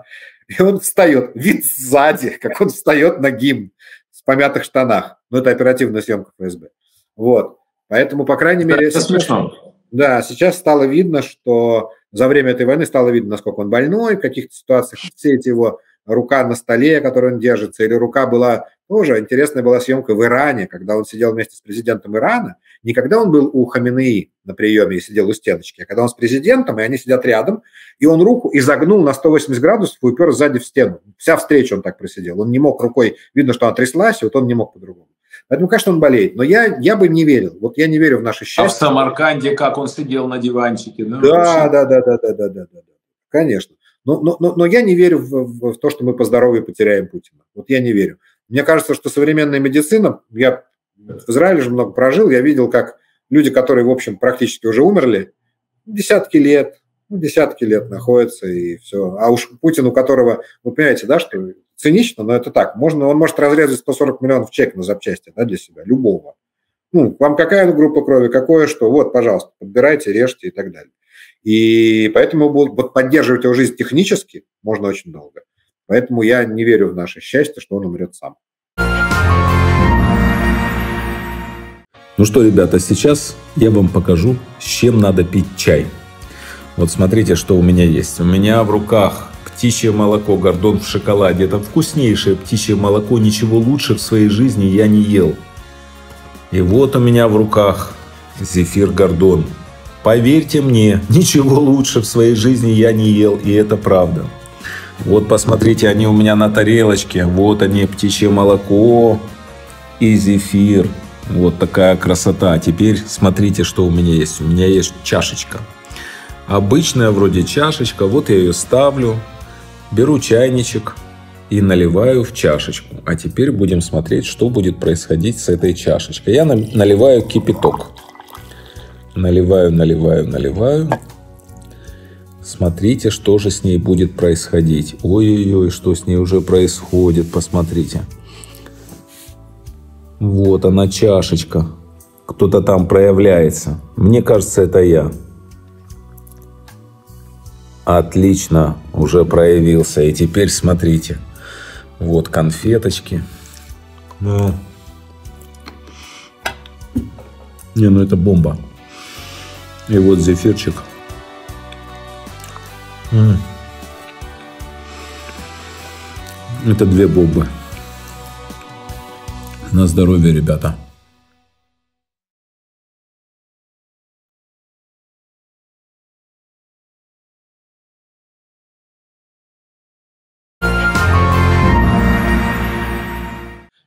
S2: и он встает, вид сзади, (laughs) как он встает на гимн в помятых штанах. Ну, это оперативная съемка ФСБ. Вот. Поэтому, по крайней мере...
S1: Это смешно.
S2: Да, сейчас стало видно, что за время этой войны стало видно, насколько он больной, в каких-то ситуациях все эти его рука на столе, которой он держится, или рука была тоже интересная была съемка в Иране, когда он сидел вместе с президентом Ирана, не когда он был у Хаминеи на приеме и сидел у стеночки, а когда он с президентом, и они сидят рядом, и он руку изогнул на 180 градусов и упер сзади в стену. Вся встреча он так просидел. Он не мог рукой, видно, что она тряслась, и вот он не мог по-другому. Поэтому, конечно, он болеет. Но я, я бы не верил. Вот я не верю в наше счастье. А в
S1: Самарканде, как он сидел на диванчике.
S2: Да, да, да, да, да, да, да, да, да. Конечно. Но, но, но, но я не верю в, в, в то, что мы по здоровью потеряем Путина. Вот я не верю. Мне кажется, что современная медицина, я в Израиле же много прожил, я видел, как люди, которые, в общем, практически уже умерли, десятки лет, ну, десятки лет находится, и все. А уж Путин, у которого, вы понимаете, да, что цинично, но это так, можно, он может разрезать 140 миллионов чек на запчасти да, для себя, любого. Ну, вам какая группа крови, какое что, вот, пожалуйста, подбирайте, режьте и так далее. И поэтому вот поддерживать его жизнь технически можно очень долго. Поэтому я не верю в наше счастье, что он умрет сам.
S1: Ну что, ребята, сейчас я вам покажу, с чем надо пить чай. Вот смотрите, что у меня есть. У меня в руках птичье молоко, гордон в шоколаде. Это вкуснейшее птичье молоко. Ничего лучше в своей жизни я не ел. И вот у меня в руках зефир гордон. Поверьте мне, (laughs) ничего лучше в своей жизни я не ел, и это правда. Вот посмотрите, они у меня на тарелочке. Вот они, птичье молоко и зефир. Вот такая красота. Теперь смотрите, что у меня есть. У меня есть чашечка. Обычная вроде чашечка. Вот я ее ставлю. Беру чайничек и наливаю в чашечку. А теперь будем смотреть, что будет происходить с этой чашечкой. Я наливаю кипяток. Наливаю, наливаю, наливаю. Смотрите, что же с ней будет происходить. Ой-ой-ой, что с ней уже происходит, посмотрите. Вот она, чашечка. Кто-то там проявляется. Мне кажется, это я. Отлично, уже проявился. И теперь смотрите. Вот конфеточки. Ну. Не, ну это бомба. И вот зефирчик. М-м. Это две бомбы. На здоровье, ребята.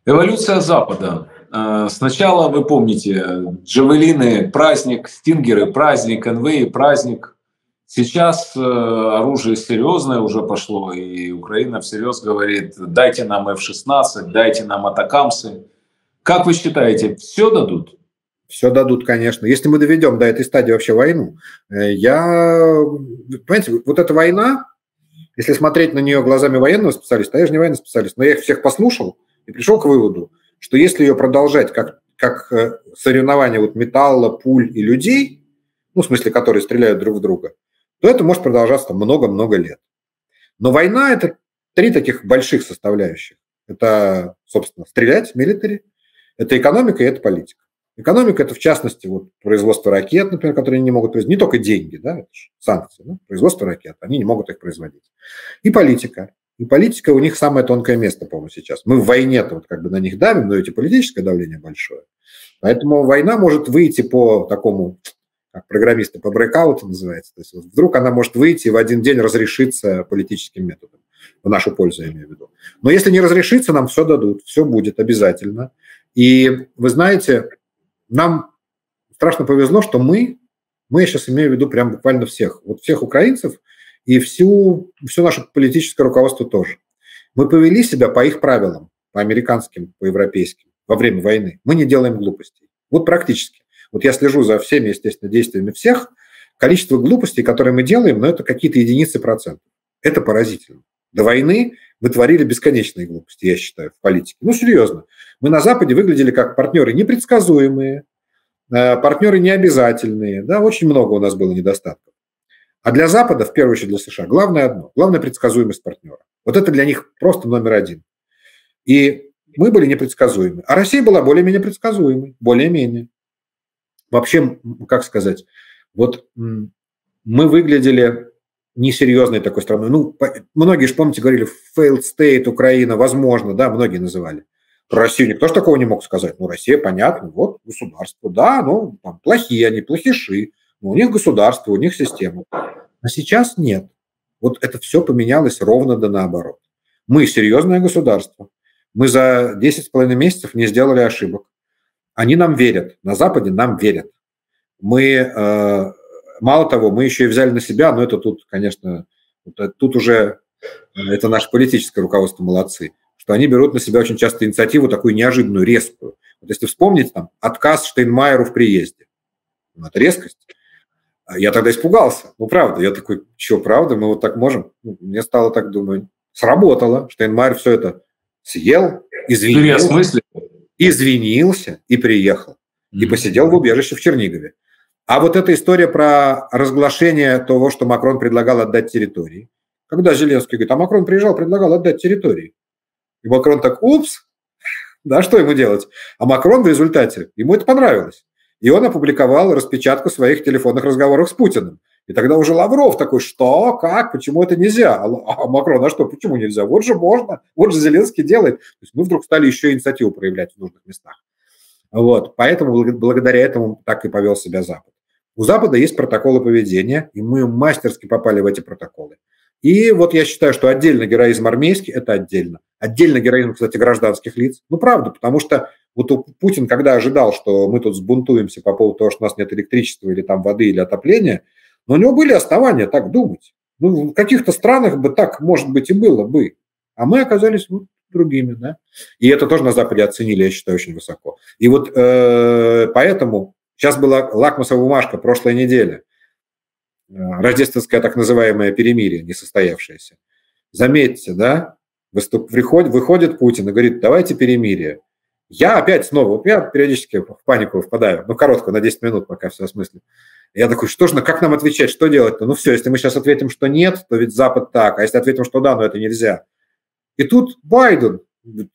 S4: Эволюция Запада. Э, сначала, вы помните, джавелины – праздник, стингеры – праздник, НВ – праздник. Сейчас э, оружие серьезное уже пошло, и Украина всерьез говорит, дайте нам F-16, дайте нам атакамсы. Как вы считаете, все дадут?
S2: Все дадут, конечно. Если мы доведем до этой стадии вообще войну, э, я... Понимаете, вот эта война, если смотреть на нее глазами военного специалиста, а я же не военный специалист, но я их всех послушал – и пришел к выводу, что если ее продолжать как, как э, соревнование вот металла, пуль и людей, ну, в смысле, которые стреляют друг в друга, то это может продолжаться много-много лет. Но война – это три таких больших составляющих. Это, собственно, стрелять, милитари, это экономика и это политика. Экономика – это, в частности, вот, производство ракет, например, которые они не могут производить. Не только деньги, да, это же санкции, да, производство ракет, они не могут их производить. И политика. И политика у них самое тонкое место, по-моему, сейчас. Мы в войне-то вот как бы на них давим, но эти политическое давление большое. Поэтому война может выйти по такому, как программисты по брейкауту называется. То есть вот вдруг она может выйти и в один день разрешиться политическим методом. В нашу пользу, я имею в виду. Но если не разрешится, нам все дадут, все будет обязательно. И вы знаете, нам страшно повезло, что мы, мы сейчас имею в виду прям буквально всех, вот всех украинцев – и всю, все наше политическое руководство тоже. Мы повели себя по их правилам, по американским, по европейским, во время войны. Мы не делаем глупостей. Вот практически. Вот я слежу за всеми, естественно, действиями всех. Количество глупостей, которые мы делаем, но это какие-то единицы процентов. Это поразительно. До войны мы творили бесконечные глупости, я считаю, в политике. Ну, серьезно. Мы на Западе выглядели как партнеры непредсказуемые, э, партнеры необязательные. Да, очень много у нас было недостатков. А для Запада, в первую очередь для США, главное одно – главная предсказуемость партнера. Вот это для них просто номер один. И мы были непредсказуемы. А Россия была более-менее предсказуемой, более-менее. Вообще, как сказать, вот мы выглядели несерьезной такой страной. Ну, многие же, помните, говорили, failed state, Украина, возможно, да, многие называли. Про Россию никто же такого не мог сказать. Ну, Россия, понятно, вот государство, да, ну, там, плохие они, плохиши, ну, у них государство, у них система. А сейчас нет. Вот это все поменялось ровно да наоборот. Мы серьезное государство. Мы за 10 с половиной месяцев не сделали ошибок. Они нам верят. На Западе нам верят. Мы, э, мало того, мы еще и взяли на себя, но это тут, конечно, тут уже э, это наше политическое руководство молодцы, что они берут на себя очень часто инициативу такую неожиданную, резкую. Вот если вспомнить там отказ Штейнмайеру в приезде, ну, это резкость. Я тогда испугался. Ну, правда. Я такой, что, правда, мы вот так можем? Ну, мне стало так, думаю, сработало. Штейнмайер все это съел, извинился, извинился и приехал. И посидел в убежище в Чернигове. А вот эта история про разглашение того, что Макрон предлагал отдать территории. Когда Зеленский говорит, а Макрон приезжал, предлагал отдать территории. И Макрон так, упс, (laughs) да, что ему делать? А Макрон в результате, ему это понравилось. И он опубликовал распечатку своих телефонных разговоров с Путиным. И тогда уже Лавров такой, что, как, почему это нельзя? А, а Макрон, а что, почему нельзя? Вот же можно, вот же Зеленский делает. То есть мы вдруг стали еще инициативу проявлять в нужных местах. Вот, поэтому благодаря этому так и повел себя Запад. У Запада есть протоколы поведения, и мы мастерски попали в эти протоколы. И вот я считаю, что отдельно героизм армейский – это отдельно. Отдельно героизм, кстати, гражданских лиц. Ну, правда, потому что вот Путин, когда ожидал, что мы тут сбунтуемся по поводу того, что у нас нет электричества или там воды или отопления, но у него были основания так думать. Ну, в каких-то странах бы так, может быть, и было бы. А мы оказались вот другими, да. И это тоже на Западе оценили, я считаю, очень высоко. И вот э, поэтому сейчас была лакмусовая бумажка прошлой неделе, э, рождественское так называемое перемирие, несостоявшееся. Заметьте, да, выступ, выходит, выходит Путин и говорит, давайте перемирие. Я опять снова, я периодически в панику впадаю, ну, короткую, на 10 минут, пока все осмыслю. Я такой, что же, как нам отвечать, что делать-то? Ну все, если мы сейчас ответим, что нет, то ведь Запад так, а если ответим, что да, но это нельзя. И тут Байден,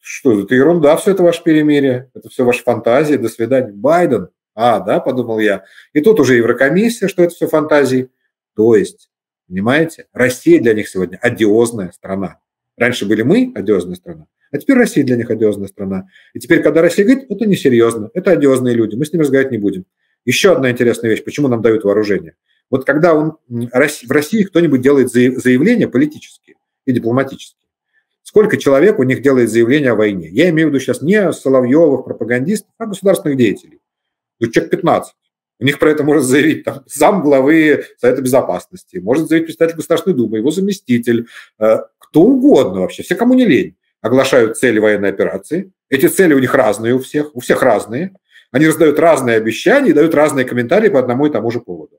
S2: что это ерунда, все это ваше перемирие, это все ваши фантазии, до свидания. Байден, а, да, подумал я. И тут уже Еврокомиссия, что это все фантазии. То есть, понимаете, Россия для них сегодня одиозная страна. Раньше были мы одиозная страна, а теперь Россия для них одиозная страна. И теперь, когда Россия говорит, это несерьезно, это одиозные люди, мы с ними разговаривать не будем. Еще одна интересная вещь, почему нам дают вооружение. Вот когда он, в России кто-нибудь делает заявления политические и дипломатические, сколько человек у них делает заявления о войне? Я имею в виду сейчас не Соловьевых, пропагандистов, а государственных деятелей. Ну, человек 15. У них про это может заявить там, зам главы Совета Безопасности, может заявить представитель Государственной Думы, его заместитель, э, кто угодно вообще, все, кому не лень, оглашают цели военной операции. Эти цели у них разные у всех, у всех разные. Они раздают разные обещания и дают разные комментарии по одному и тому же поводу.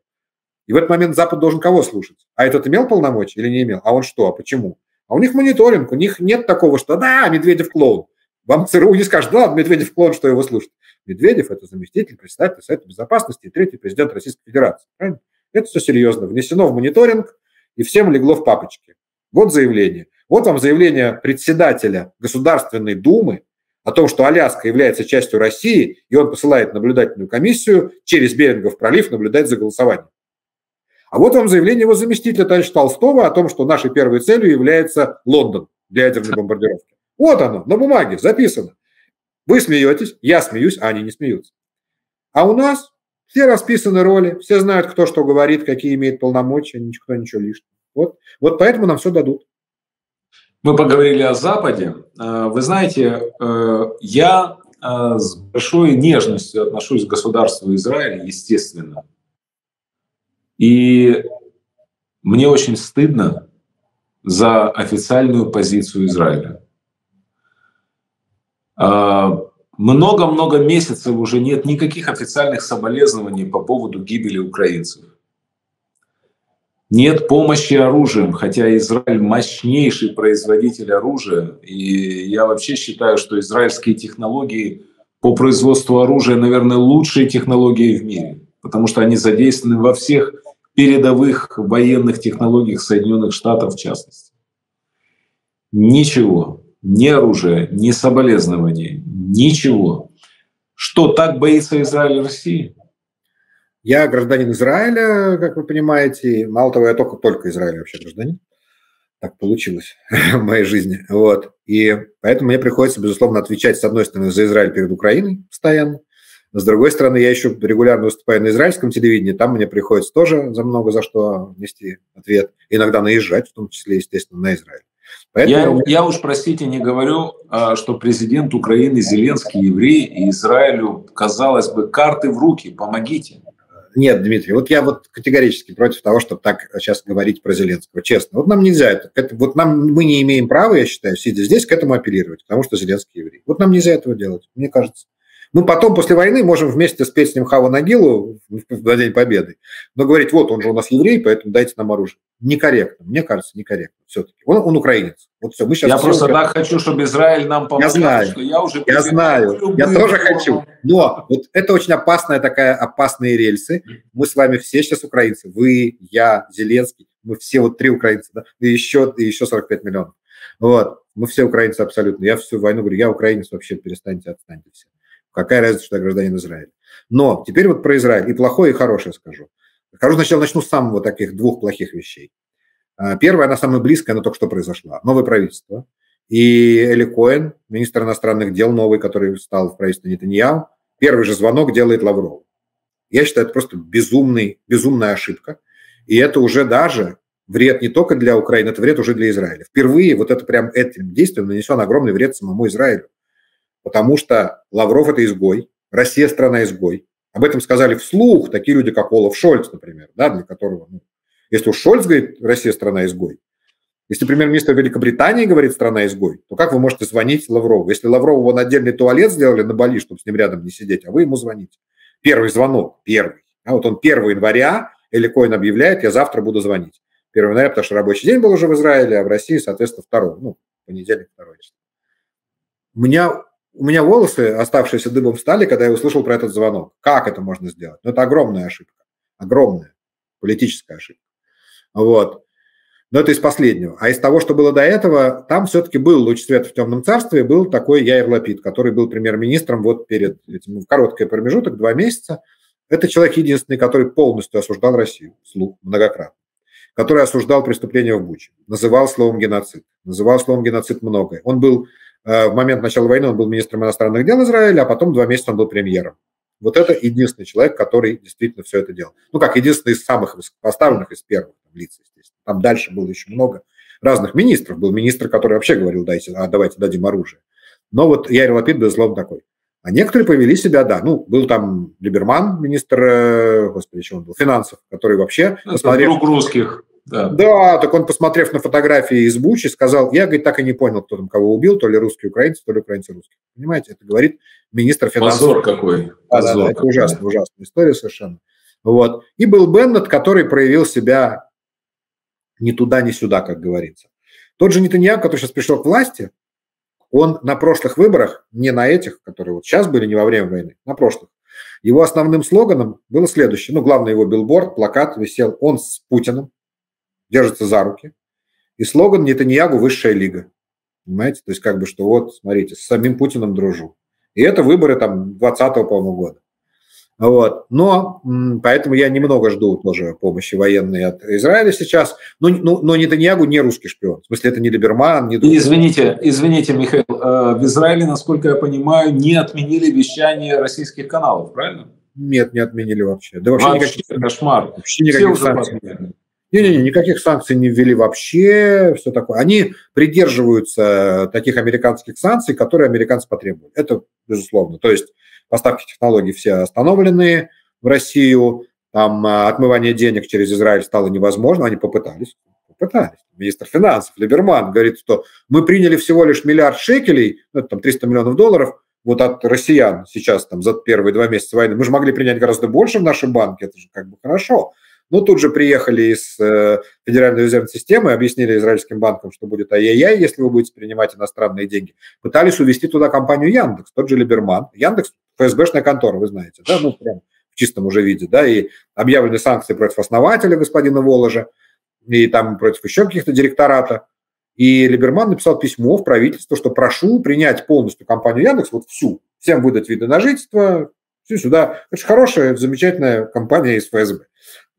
S2: И в этот момент Запад должен кого слушать? А этот имел полномочия или не имел? А он что? А почему? А у них мониторинг, у них нет такого, что да, Медведев клоун. Вам ЦРУ не скажет, да, Медведев клоун, что его слушать. Медведев – это заместитель председателя Совета Безопасности и третий президент Российской Федерации. Правильно? Это все серьезно. Внесено в мониторинг, и всем легло в папочке. Вот заявление. Вот вам заявление председателя Государственной Думы о том, что Аляска является частью России, и он посылает наблюдательную комиссию через Берингов пролив наблюдать за голосованием. А вот вам заявление его заместителя товарища Толстого о том, что нашей первой целью является Лондон для ядерной бомбардировки. Вот оно, на бумаге записано. Вы смеетесь, я смеюсь, а они не смеются. А у нас все расписаны роли, все знают, кто что говорит, какие имеет полномочия, никто ничего лишнего. Вот, вот поэтому нам все дадут.
S1: Мы поговорили о Западе. Э, вы знаете, э, я э, с большой нежностью отношусь к государству Израиля, естественно. И мне очень стыдно за официальную позицию Израиля. Много-много месяцев уже нет никаких официальных соболезнований по поводу гибели украинцев. Нет помощи оружием, хотя Израиль мощнейший производитель оружия. И я вообще считаю, что израильские технологии по производству оружия, наверное, лучшие технологии в мире, потому что они задействованы во всех передовых военных технологиях Соединенных Штатов в частности. Ничего, ни оружия, ни соболезнования, ничего. Что так боится Израиль России?
S2: Я гражданин Израиля, как вы понимаете. Мало того, я только, только Израиля вообще гражданин. Так получилось (laughs) в моей жизни. Вот. И поэтому мне приходится, безусловно, отвечать, с одной стороны, за Израиль перед Украиной постоянно. С другой стороны, я еще регулярно выступаю на израильском телевидении, там мне приходится тоже за много за что нести ответ. Иногда наезжать, в том числе, естественно, на Израиль.
S1: Поэтому... Я, я уж, простите, не говорю, а, что президент Украины Зеленский еврей, и Израилю, казалось бы, карты в руки, помогите.
S2: Нет, Дмитрий, вот я вот категорически против того, чтобы так сейчас говорить про Зеленского. Честно. Вот нам нельзя это. это вот нам, мы не имеем права, я считаю, сидя здесь, к этому апеллировать, потому что Зеленский еврей. Вот нам нельзя этого делать, мне кажется. Мы потом, после войны, можем вместе спеть с ним Хава Нагилу на День Победы, но говорить, вот он же у нас еврей, поэтому дайте нам оружие. Некорректно, мне кажется, некорректно все-таки. Он, он украинец.
S1: Вот все, мы сейчас я просто украинцы. так хочу, чтобы Израиль нам помогал.
S2: Я знаю, что я уже я знаю, я тоже хочу. Но вот это очень опасная такая, опасные рельсы. Мы с вами все сейчас украинцы. Вы, я, Зеленский. Мы все вот три украинца, да? и еще, и еще 45 миллионов. Вот. Мы все украинцы абсолютно. Я всю войну говорю, я украинец, вообще перестаньте, отстаньте все. Какая разница, что я гражданин Израиля. Но теперь вот про Израиль. И плохое, и хорошее скажу. Скажу сначала, начну с самого таких двух плохих вещей. А, первая, она самая близкая, она только что произошла. Новое правительство. И Эли Коэн, министр иностранных дел новый, который стал в правительстве Нетаньяу, первый же звонок делает Лавров. Я считаю, это просто безумный, безумная ошибка. И это уже даже вред не только для Украины, это вред уже для Израиля. Впервые вот это прям этим действием нанесен огромный вред самому Израилю потому что Лавров – это изгой, Россия – страна-изгой. Об этом сказали вслух такие люди, как Олаф Шольц, например, да, для которого, ну, если уж Шольц говорит, Россия – страна-изгой, если премьер-министр Великобритании говорит «страна-изгой», то как вы можете звонить Лаврову? Если Лаврову вон отдельный туалет сделали на Бали, чтобы с ним рядом не сидеть, а вы ему звоните. Первый звонок, первый. А вот он 1 января, Эли Коин объявляет, я завтра буду звонить. 1 января, потому что рабочий день был уже в Израиле, а в России, соответственно, 2, ну, понедельник, 2 число. У меня у меня волосы, оставшиеся дыбом, встали, когда я услышал про этот звонок. Как это можно сделать? Ну, это огромная ошибка. Огромная политическая ошибка. Вот. Но это из последнего. А из того, что было до этого, там все-таки был луч света в темном царстве, был такой Яир Лапид, который был премьер-министром вот перед этим, в короткий промежуток, два месяца. Это человек единственный, который полностью осуждал Россию, слух, многократно, который осуждал преступления в Буче, называл словом геноцид, называл словом геноцид многое. Он был в момент начала войны он был министром иностранных дел Израиля, а потом два месяца он был премьером. Вот это единственный человек, который действительно все это делал. Ну, как единственный из самых поставленных из первых лиц, естественно. Там дальше было еще много разных министров. Был министр, который вообще говорил, дайте, а давайте дадим оружие. Но вот Яир Лапид, безусловно, такой. А некоторые повели себя, да. Ну, был там Либерман, министр, э, господи, что он был, финансов, который вообще...
S1: Это посмотрев... друг русских.
S2: Да. да, так он, посмотрев на фотографии из Бучи, сказал, я, говорит, так и не понял, кто там кого убил, то ли русские украинцы, то ли украинцы русские. Понимаете, это говорит министр финансов.
S1: Позор какой.
S2: Позор да, да, это ужасная, ужасная история совершенно. Вот. И был Беннет, который проявил себя ни туда, ни сюда, как говорится. Тот же Нетаньяху, который сейчас пришел к власти, он на прошлых выборах, не на этих, которые вот сейчас были, не во время войны, на прошлых, его основным слоганом было следующее. Ну, главный его билборд, плакат висел «Он с Путиным», держатся за руки. И слоган Нетаньягу «Высшая лига». Понимаете? То есть как бы, что вот, смотрите, с самим Путиным дружу. И это выборы там 20-го, по-моему, года. Вот. Но поэтому я немного жду тоже помощи военной от Израиля сейчас. Но, но, но Нетаньягу не русский шпион. В смысле, это не Либерман, не...
S1: Извините, извините, Михаил. Э, в Израиле, насколько я понимаю, не отменили вещание российских каналов, правильно?
S2: Нет, не отменили вообще. Да
S1: вообще, вообще никаких, кошмар.
S2: Вообще никаких санкций. Не-не-не, никаких санкций не ввели вообще, все такое. Они придерживаются таких американских санкций, которые американцы потребуют. Это безусловно. То есть поставки технологий все остановлены в Россию, там а, отмывание денег через Израиль стало невозможно, они попытались. Попытались. Министр финансов Либерман говорит, что мы приняли всего лишь миллиард шекелей, ну, это там 300 миллионов долларов, вот от россиян сейчас там за первые два месяца войны. Мы же могли принять гораздо больше в нашем банке, это же как бы хорошо. Ну, тут же приехали из э, Федеральной резервной системы, объяснили израильским банкам, что будет ай-яй-яй, если вы будете принимать иностранные деньги. Пытались увести туда компанию Яндекс, тот же Либерман. Яндекс – ФСБшная контора, вы знаете, да, ну, прям в чистом уже виде, да, и объявлены санкции против основателя господина Воложа, и там против еще каких-то директората. И Либерман написал письмо в правительство, что прошу принять полностью компанию Яндекс, вот всю, всем выдать виды на жительство, всю сюда. Же хорошая, замечательная компания из ФСБ.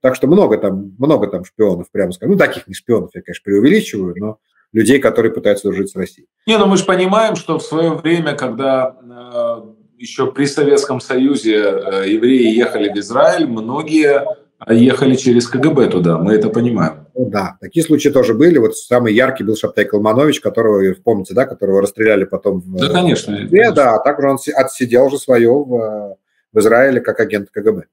S2: Так что много там, много там шпионов, прямо скажем. Ну, таких не шпионов, я, конечно, преувеличиваю, но людей, которые пытаются дружить с Россией.
S1: Не, ну мы же понимаем, что в свое время, когда э, еще при Советском Союзе э, евреи ехали в Израиль, многие ехали через КГБ туда, мы это понимаем.
S2: Ну, да, такие случаи тоже были. Вот самый яркий был Шаптай Калманович, которого, помните, да, которого расстреляли потом в...
S1: Да, конечно.
S2: конечно. Да, так же он отсидел уже свое в, в Израиле как агент КГБ.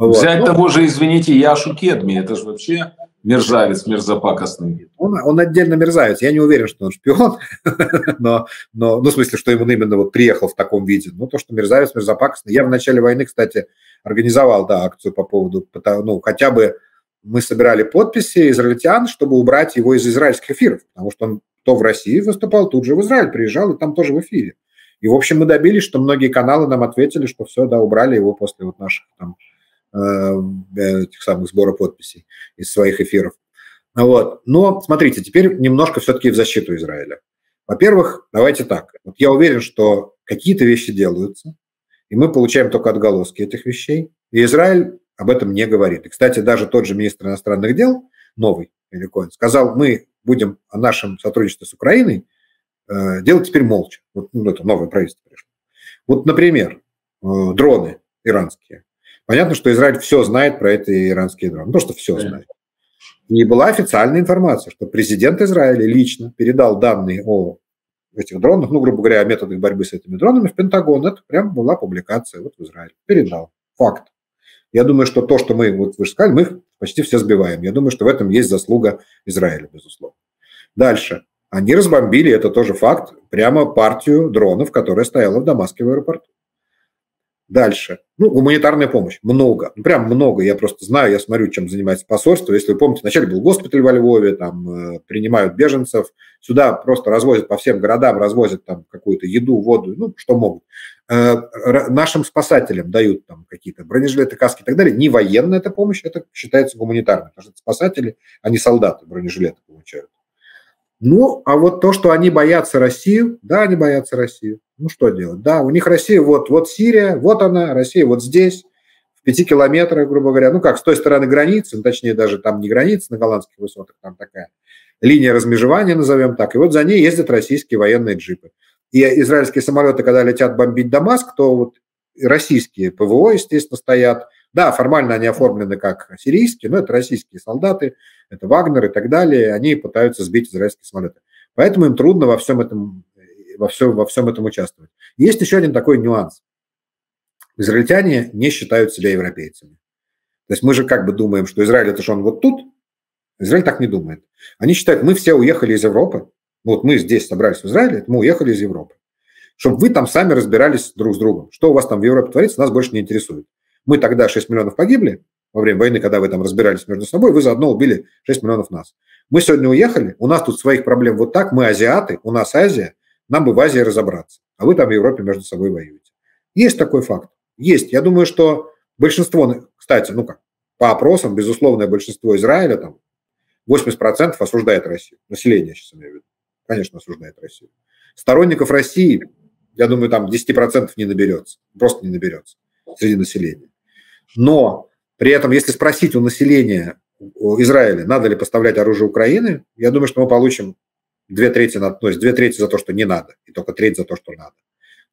S1: Вот. Взять ну, того же, извините, Яшу Кедми, это же вообще Мерзавец, мерзопакостный.
S2: Он, он отдельно мерзавец. Я не уверен, что он шпион, (laughs) но, но, ну, в смысле, что он именно вот приехал в таком виде. Ну, то, что мерзавец, мерзопакостный. Я в начале войны, кстати, организовал, да, акцию по поводу, ну, хотя бы мы собирали подписи израильтян, чтобы убрать его из израильских эфиров, потому что он то в России выступал, тут же в Израиль приезжал, и там тоже в эфире. И, в общем, мы добились, что многие каналы нам ответили, что все, да, убрали его после вот наших там этих самых сбора подписей из своих эфиров. Вот. Но смотрите, теперь немножко все-таки в защиту Израиля. Во-первых, давайте так. Вот я уверен, что какие-то вещи делаются, и мы получаем только отголоски этих вещей. И Израиль об этом не говорит. И, кстати, даже тот же министр иностранных дел, новый, Эликоин, сказал, мы будем о нашем сотрудничестве с Украиной э, делать теперь молча. Вот ну, это новое правительство пришло. Вот, например, э, дроны иранские. Понятно, что Израиль все знает про эти иранские дроны. Ну, то, что все знает. И была официальная информация, что президент Израиля лично передал данные о этих дронах, ну, грубо говоря, о методах борьбы с этими дронами в Пентагон. Это прям была публикация вот в Израиле. Передал. Факт. Я думаю, что то, что мы, вот вы же сказали, мы их почти все сбиваем. Я думаю, что в этом есть заслуга Израиля, безусловно. Дальше. Они разбомбили, это тоже факт, прямо партию дронов, которая стояла в Дамаске в аэропорту. Дальше. Ну, гуманитарная помощь. Много. Ну, прям много. Я просто знаю, я смотрю, чем занимается посольство. Если вы помните, вначале был госпиталь во Львове, там э, принимают беженцев. Сюда просто развозят по всем городам, развозят там какую-то еду, воду, ну, что могут. Э, нашим спасателям дают там какие-то бронежилеты, каски и так далее. Не военная эта помощь, это считается гуманитарной. Потому что спасатели, а не солдаты бронежилеты получают. Ну, а вот то, что они боятся Россию, да, они боятся Россию. Ну, что делать? Да, у них Россия, вот, вот Сирия, вот она, Россия вот здесь, в пяти километрах, грубо говоря. Ну, как, с той стороны границы, ну, точнее, даже там не граница на голландских высотах, там такая линия размежевания, назовем так. И вот за ней ездят российские военные джипы. И израильские самолеты, когда летят бомбить Дамаск, то вот российские ПВО, естественно, стоят. Да, формально они оформлены как сирийские, но это российские солдаты, это Вагнер и так далее. Они пытаются сбить израильские самолеты. Поэтому им трудно во всем этом, во всем, во всем этом участвовать. Есть еще один такой нюанс. Израильтяне не считают себя европейцами. То есть мы же как бы думаем, что Израиль это же он вот тут. Израиль так не думает. Они считают, мы все уехали из Европы. Вот мы здесь собрались в Израиле, мы уехали из Европы чтобы вы там сами разбирались друг с другом. Что у вас там в Европе творится, нас больше не интересует. Мы тогда 6 миллионов погибли во время войны, когда вы там разбирались между собой, вы заодно убили 6 миллионов нас. Мы сегодня уехали, у нас тут своих проблем вот так, мы азиаты, у нас Азия, нам бы в Азии разобраться, а вы там в Европе между собой воюете. Есть такой факт. Есть. Я думаю, что большинство, кстати, ну как, по опросам, безусловное большинство Израиля, там, 80% осуждает Россию. Население сейчас имею в виду. Конечно, осуждает Россию. Сторонников России я думаю, там 10% не наберется, просто не наберется среди населения. Но при этом, если спросить у населения Израиля, надо ли поставлять оружие Украины, я думаю, что мы получим две трети, на, то есть две трети за то, что не надо, и только треть за то, что надо.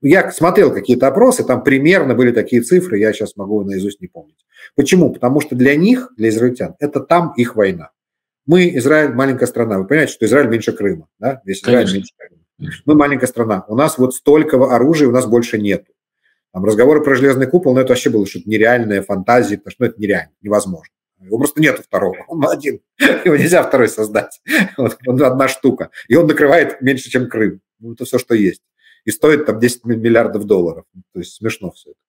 S2: Я смотрел какие-то опросы, там примерно были такие цифры, я сейчас могу наизусть не помнить. Почему? Потому что для них, для израильтян, это там их война. Мы, Израиль, маленькая страна. Вы понимаете, что Израиль меньше Крыма, да? Весь Израиль Конечно. меньше Крыма. Мы маленькая страна. У нас вот столько оружия у нас больше нет. Там разговоры про железный купол, ну это вообще было что-то нереальное, фантазии, потому что ну, это нереально, невозможно. Его просто нету второго, он один. (laughs) Его нельзя второй создать. (laughs) Вот, он одна штука. И он накрывает меньше, чем Крым. Ну, это все, что есть. И стоит там 10 миллиардов долларов. То есть смешно все это.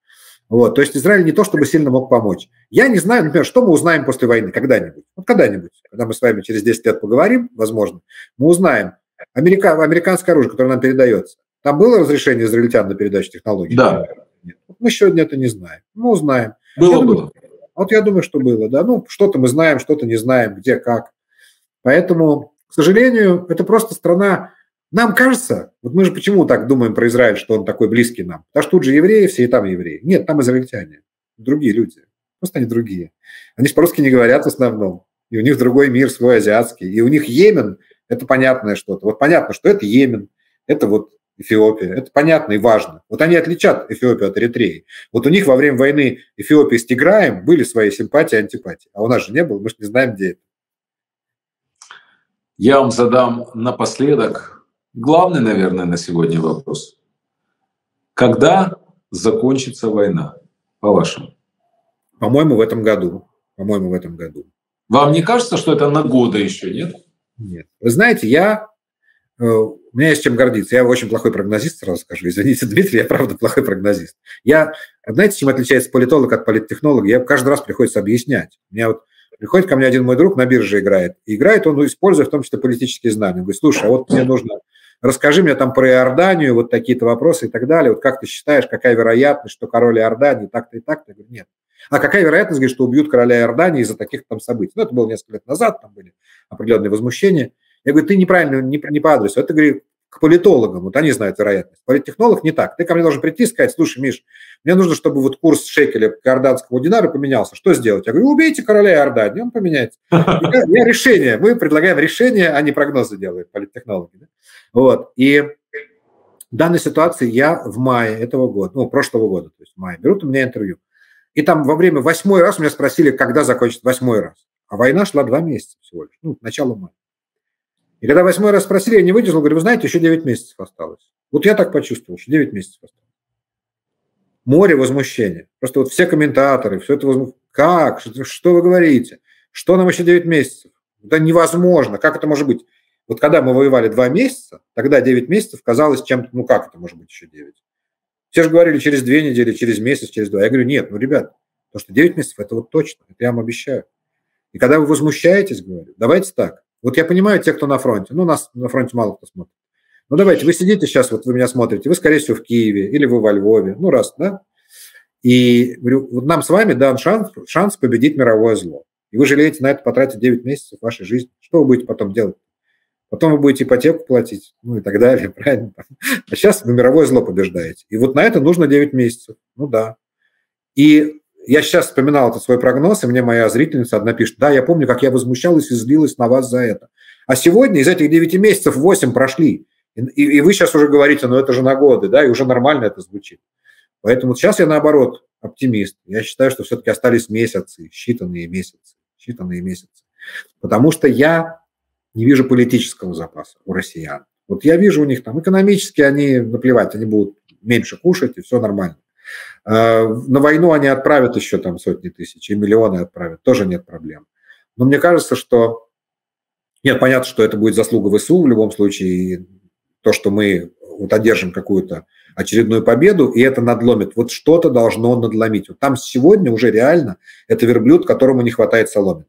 S2: Вот, то есть Израиль не то чтобы сильно мог помочь. Я не знаю, например, что мы узнаем после войны когда-нибудь. Вот когда-нибудь, когда мы с вами через 10 лет поговорим, возможно, мы узнаем, Америка, американское оружие, которое нам передается, там было разрешение израильтян на передачу технологий?
S1: Да.
S2: Нет. Мы сегодня это не знаем. Мы узнаем.
S1: Было, я было.
S2: вот я думаю, что было, да. Ну, что-то мы знаем, что-то не знаем, где, как. Поэтому, к сожалению, это просто страна... Нам кажется, вот мы же почему так думаем про Израиль, что он такой близкий нам? Потому что тут же евреи все, и там евреи. Нет, там израильтяне. Другие люди. Просто они другие. Они же по-русски не говорят в основном. И у них другой мир свой азиатский. И у них Йемен это понятное что-то. Вот понятно, что это Йемен, это вот Эфиопия. Это понятно и важно. Вот они отличат Эфиопию от Эритреи. Вот у них во время войны Эфиопии с Тиграем были свои симпатии и антипатии. А у нас же не было, мы же не знаем, где это.
S1: Я вам задам напоследок главный, наверное, на сегодня вопрос. Когда закончится война, по-вашему?
S2: По-моему, в этом году. По-моему, в этом году.
S1: Вам не кажется, что это на годы еще, нет?
S2: Нет. Вы знаете, я у меня есть чем гордиться. Я очень плохой прогнозист, сразу скажу. Извините, (laughs) Дмитрий, я правда плохой прогнозист. Я, знаете, чем отличается политолог от политтехнолога? Я каждый раз приходится объяснять. У меня вот приходит ко мне один мой друг на бирже играет. И играет он, используя в том числе политические знания. Говорит, слушай, а вот мне нужно расскажи мне там про Иорданию, вот такие-то вопросы и так далее. Вот как ты считаешь, какая вероятность, что король Иордании так-то и так-то? Я говорю, нет. А какая вероятность, говорит, что убьют короля Иордании из-за таких там событий? Ну, это было несколько лет назад, там были определенные возмущения. Я говорю, ты неправильно, не, не по адресу. Это, говорю, к политологам, вот они знают вероятность. Политтехнолог не так. Ты ко мне должен прийти и сказать, слушай, Миш, мне нужно, чтобы вот курс шекеля к иорданскому динару поменялся. Что сделать? Я говорю, убейте короля Иордании, он поменяется. Я, я решение, мы предлагаем решение, а не прогнозы делают политтехнологи. Вот. И в данной ситуации я в мае этого года, ну, прошлого года, то есть в мае, берут у меня интервью. И там во время восьмой раз меня спросили, когда закончится восьмой раз. А война шла два месяца всего лишь, ну, начало мая. И когда восьмой раз спросили, я не выдержал, говорю, вы знаете, еще 9 месяцев осталось. Вот я так почувствовал, что 9 месяцев осталось. Море возмущения. Просто вот все комментаторы, все это возмущение. Как? Что, что вы говорите? Что нам еще 9 месяцев? Это невозможно. Как это может быть? Вот когда мы воевали 2 месяца, тогда 9 месяцев казалось чем-то, ну как это может быть еще 9? Все же говорили через 2 недели, через месяц, через 2. Я говорю, нет, ну, ребят, то, что 9 месяцев, это вот точно, это я вам обещаю. И когда вы возмущаетесь, говорю, давайте так, вот я понимаю те, кто на фронте. Ну, нас на фронте мало кто смотрит. Ну, давайте, вы сидите сейчас, вот вы меня смотрите, вы, скорее всего, в Киеве или вы во Львове. Ну, раз, да? И говорю, вот нам с вами дан шанс, шанс победить мировое зло. И вы жалеете на это потратить 9 месяцев вашей жизни. Что вы будете потом делать? Потом вы будете ипотеку платить, ну и так далее, (laughs) правильно? А сейчас вы мировое зло побеждаете. И вот на это нужно 9 месяцев. Ну да. И я сейчас вспоминал этот свой прогноз, и мне моя зрительница одна пишет, да, я помню, как я возмущалась и злилась на вас за это. А сегодня из этих 9 месяцев 8 прошли. И, и вы сейчас уже говорите, ну это же на годы, да, и уже нормально это звучит. Поэтому сейчас я наоборот оптимист. Я считаю, что все-таки остались месяцы, считанные месяцы, считанные месяцы. Потому что я не вижу политического запаса у россиян. Вот я вижу у них там экономически они наплевать, они будут меньше кушать, и все нормально. Э, на войну они отправят еще там сотни тысяч, и миллионы отправят, тоже нет проблем. Но мне кажется, что... Нет, понятно, что это будет заслуга ВСУ в любом случае, и то, что мы вот одержим какую-то очередную победу, и это надломит. Вот что-то должно надломить. Вот там сегодня уже реально это верблюд, которому не хватает соломинки.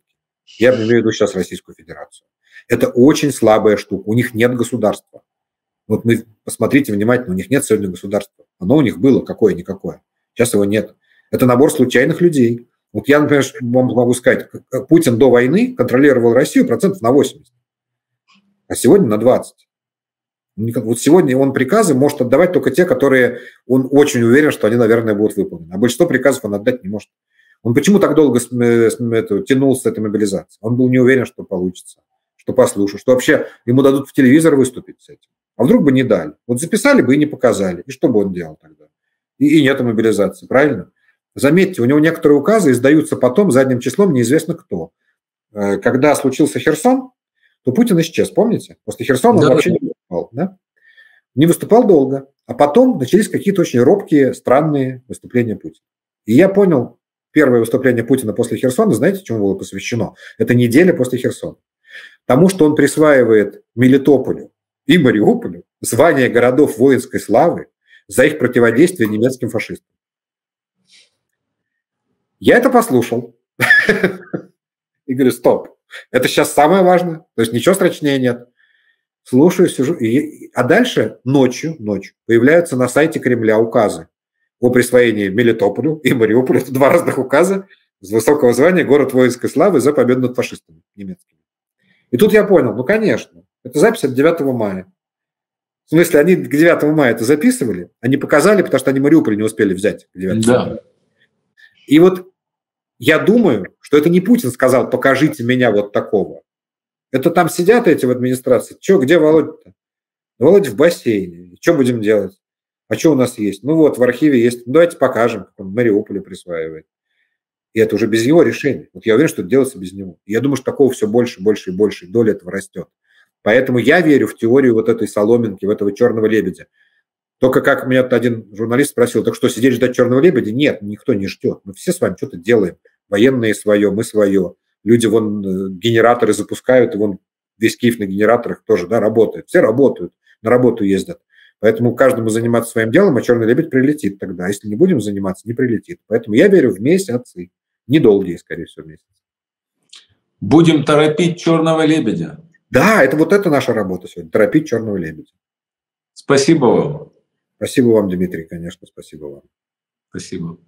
S2: Я имею в виду сейчас Российскую Федерацию. Это очень слабая штука. У них нет государства. Вот мы посмотрите внимательно, у них нет сегодня государства. Оно у них было какое-никакое. Сейчас его нет. Это набор случайных людей. Вот я, например, вам могу сказать, Путин до войны контролировал Россию процентов на 80, а сегодня на 20. Вот сегодня он приказы может отдавать только те, которые он очень уверен, что они, наверное, будут выполнены. А большинство приказов он отдать не может. Он почему так долго тянул с этой мобилизацией? Он был не уверен, что получится, что послушают, что вообще ему дадут в телевизор выступить с этим. А вдруг бы не дали? Вот записали бы и не показали. И что бы он делал тогда? И, и нет мобилизации, правильно? Заметьте, у него некоторые указы издаются потом задним числом неизвестно кто. Э, когда случился Херсон, то Путин исчез, помните? После Херсона да, он вообще да. не выступал. Да? Не выступал долго. А потом начались какие-то очень робкие, странные выступления Путина. И я понял, первое выступление Путина после Херсона, знаете, чему было посвящено? Это неделя после Херсона. Тому, что он присваивает Мелитополю и Мариуполю звание городов воинской славы за их противодействие немецким фашистам. Я это послушал. И говорю, стоп, это сейчас самое важное. То есть ничего страшнее нет. Слушаю, сижу. А дальше ночью, ночью появляются на сайте Кремля указы о присвоении Мелитополю и Мариуполю. Это два разных указа с высокого звания город воинской славы за победу над фашистами немецкими. И тут я понял, ну, конечно, это запись от 9 мая. В смысле, они к 9 мая это записывали, они показали, потому что они Мариуполь не успели взять к 9 да. мая. И вот я думаю, что это не Путин сказал, покажите меня вот такого. Это там сидят эти в администрации. Че, где Володя-то? Володя в бассейне. Что будем делать? А что у нас есть? Ну вот, в архиве есть. Ну, давайте покажем, как он Мариуполе присваивает. И это уже без его решения. Вот я уверен, что это делается без него. И я думаю, что такого все больше, больше и больше, и доля этого растет. Поэтому я верю в теорию вот этой соломинки, в этого черного лебедя. Только как меня один журналист спросил, так что, сидеть ждать черного лебедя? Нет, никто не ждет. Мы все с вами что-то делаем. Военные свое, мы свое. Люди вон э, генераторы запускают, и вон весь Киев на генераторах тоже да, работает. Все работают, на работу ездят. Поэтому каждому заниматься своим делом, а черный лебедь прилетит тогда. А если не будем заниматься, не прилетит. Поэтому я верю в месяцы. Недолгие, скорее всего, месяцы.
S1: Будем торопить черного лебедя.
S2: Да, это вот это наша работа сегодня. Торопить черного лебедя.
S1: Спасибо вам.
S2: Спасибо вам, Дмитрий, конечно, спасибо вам.
S1: Спасибо.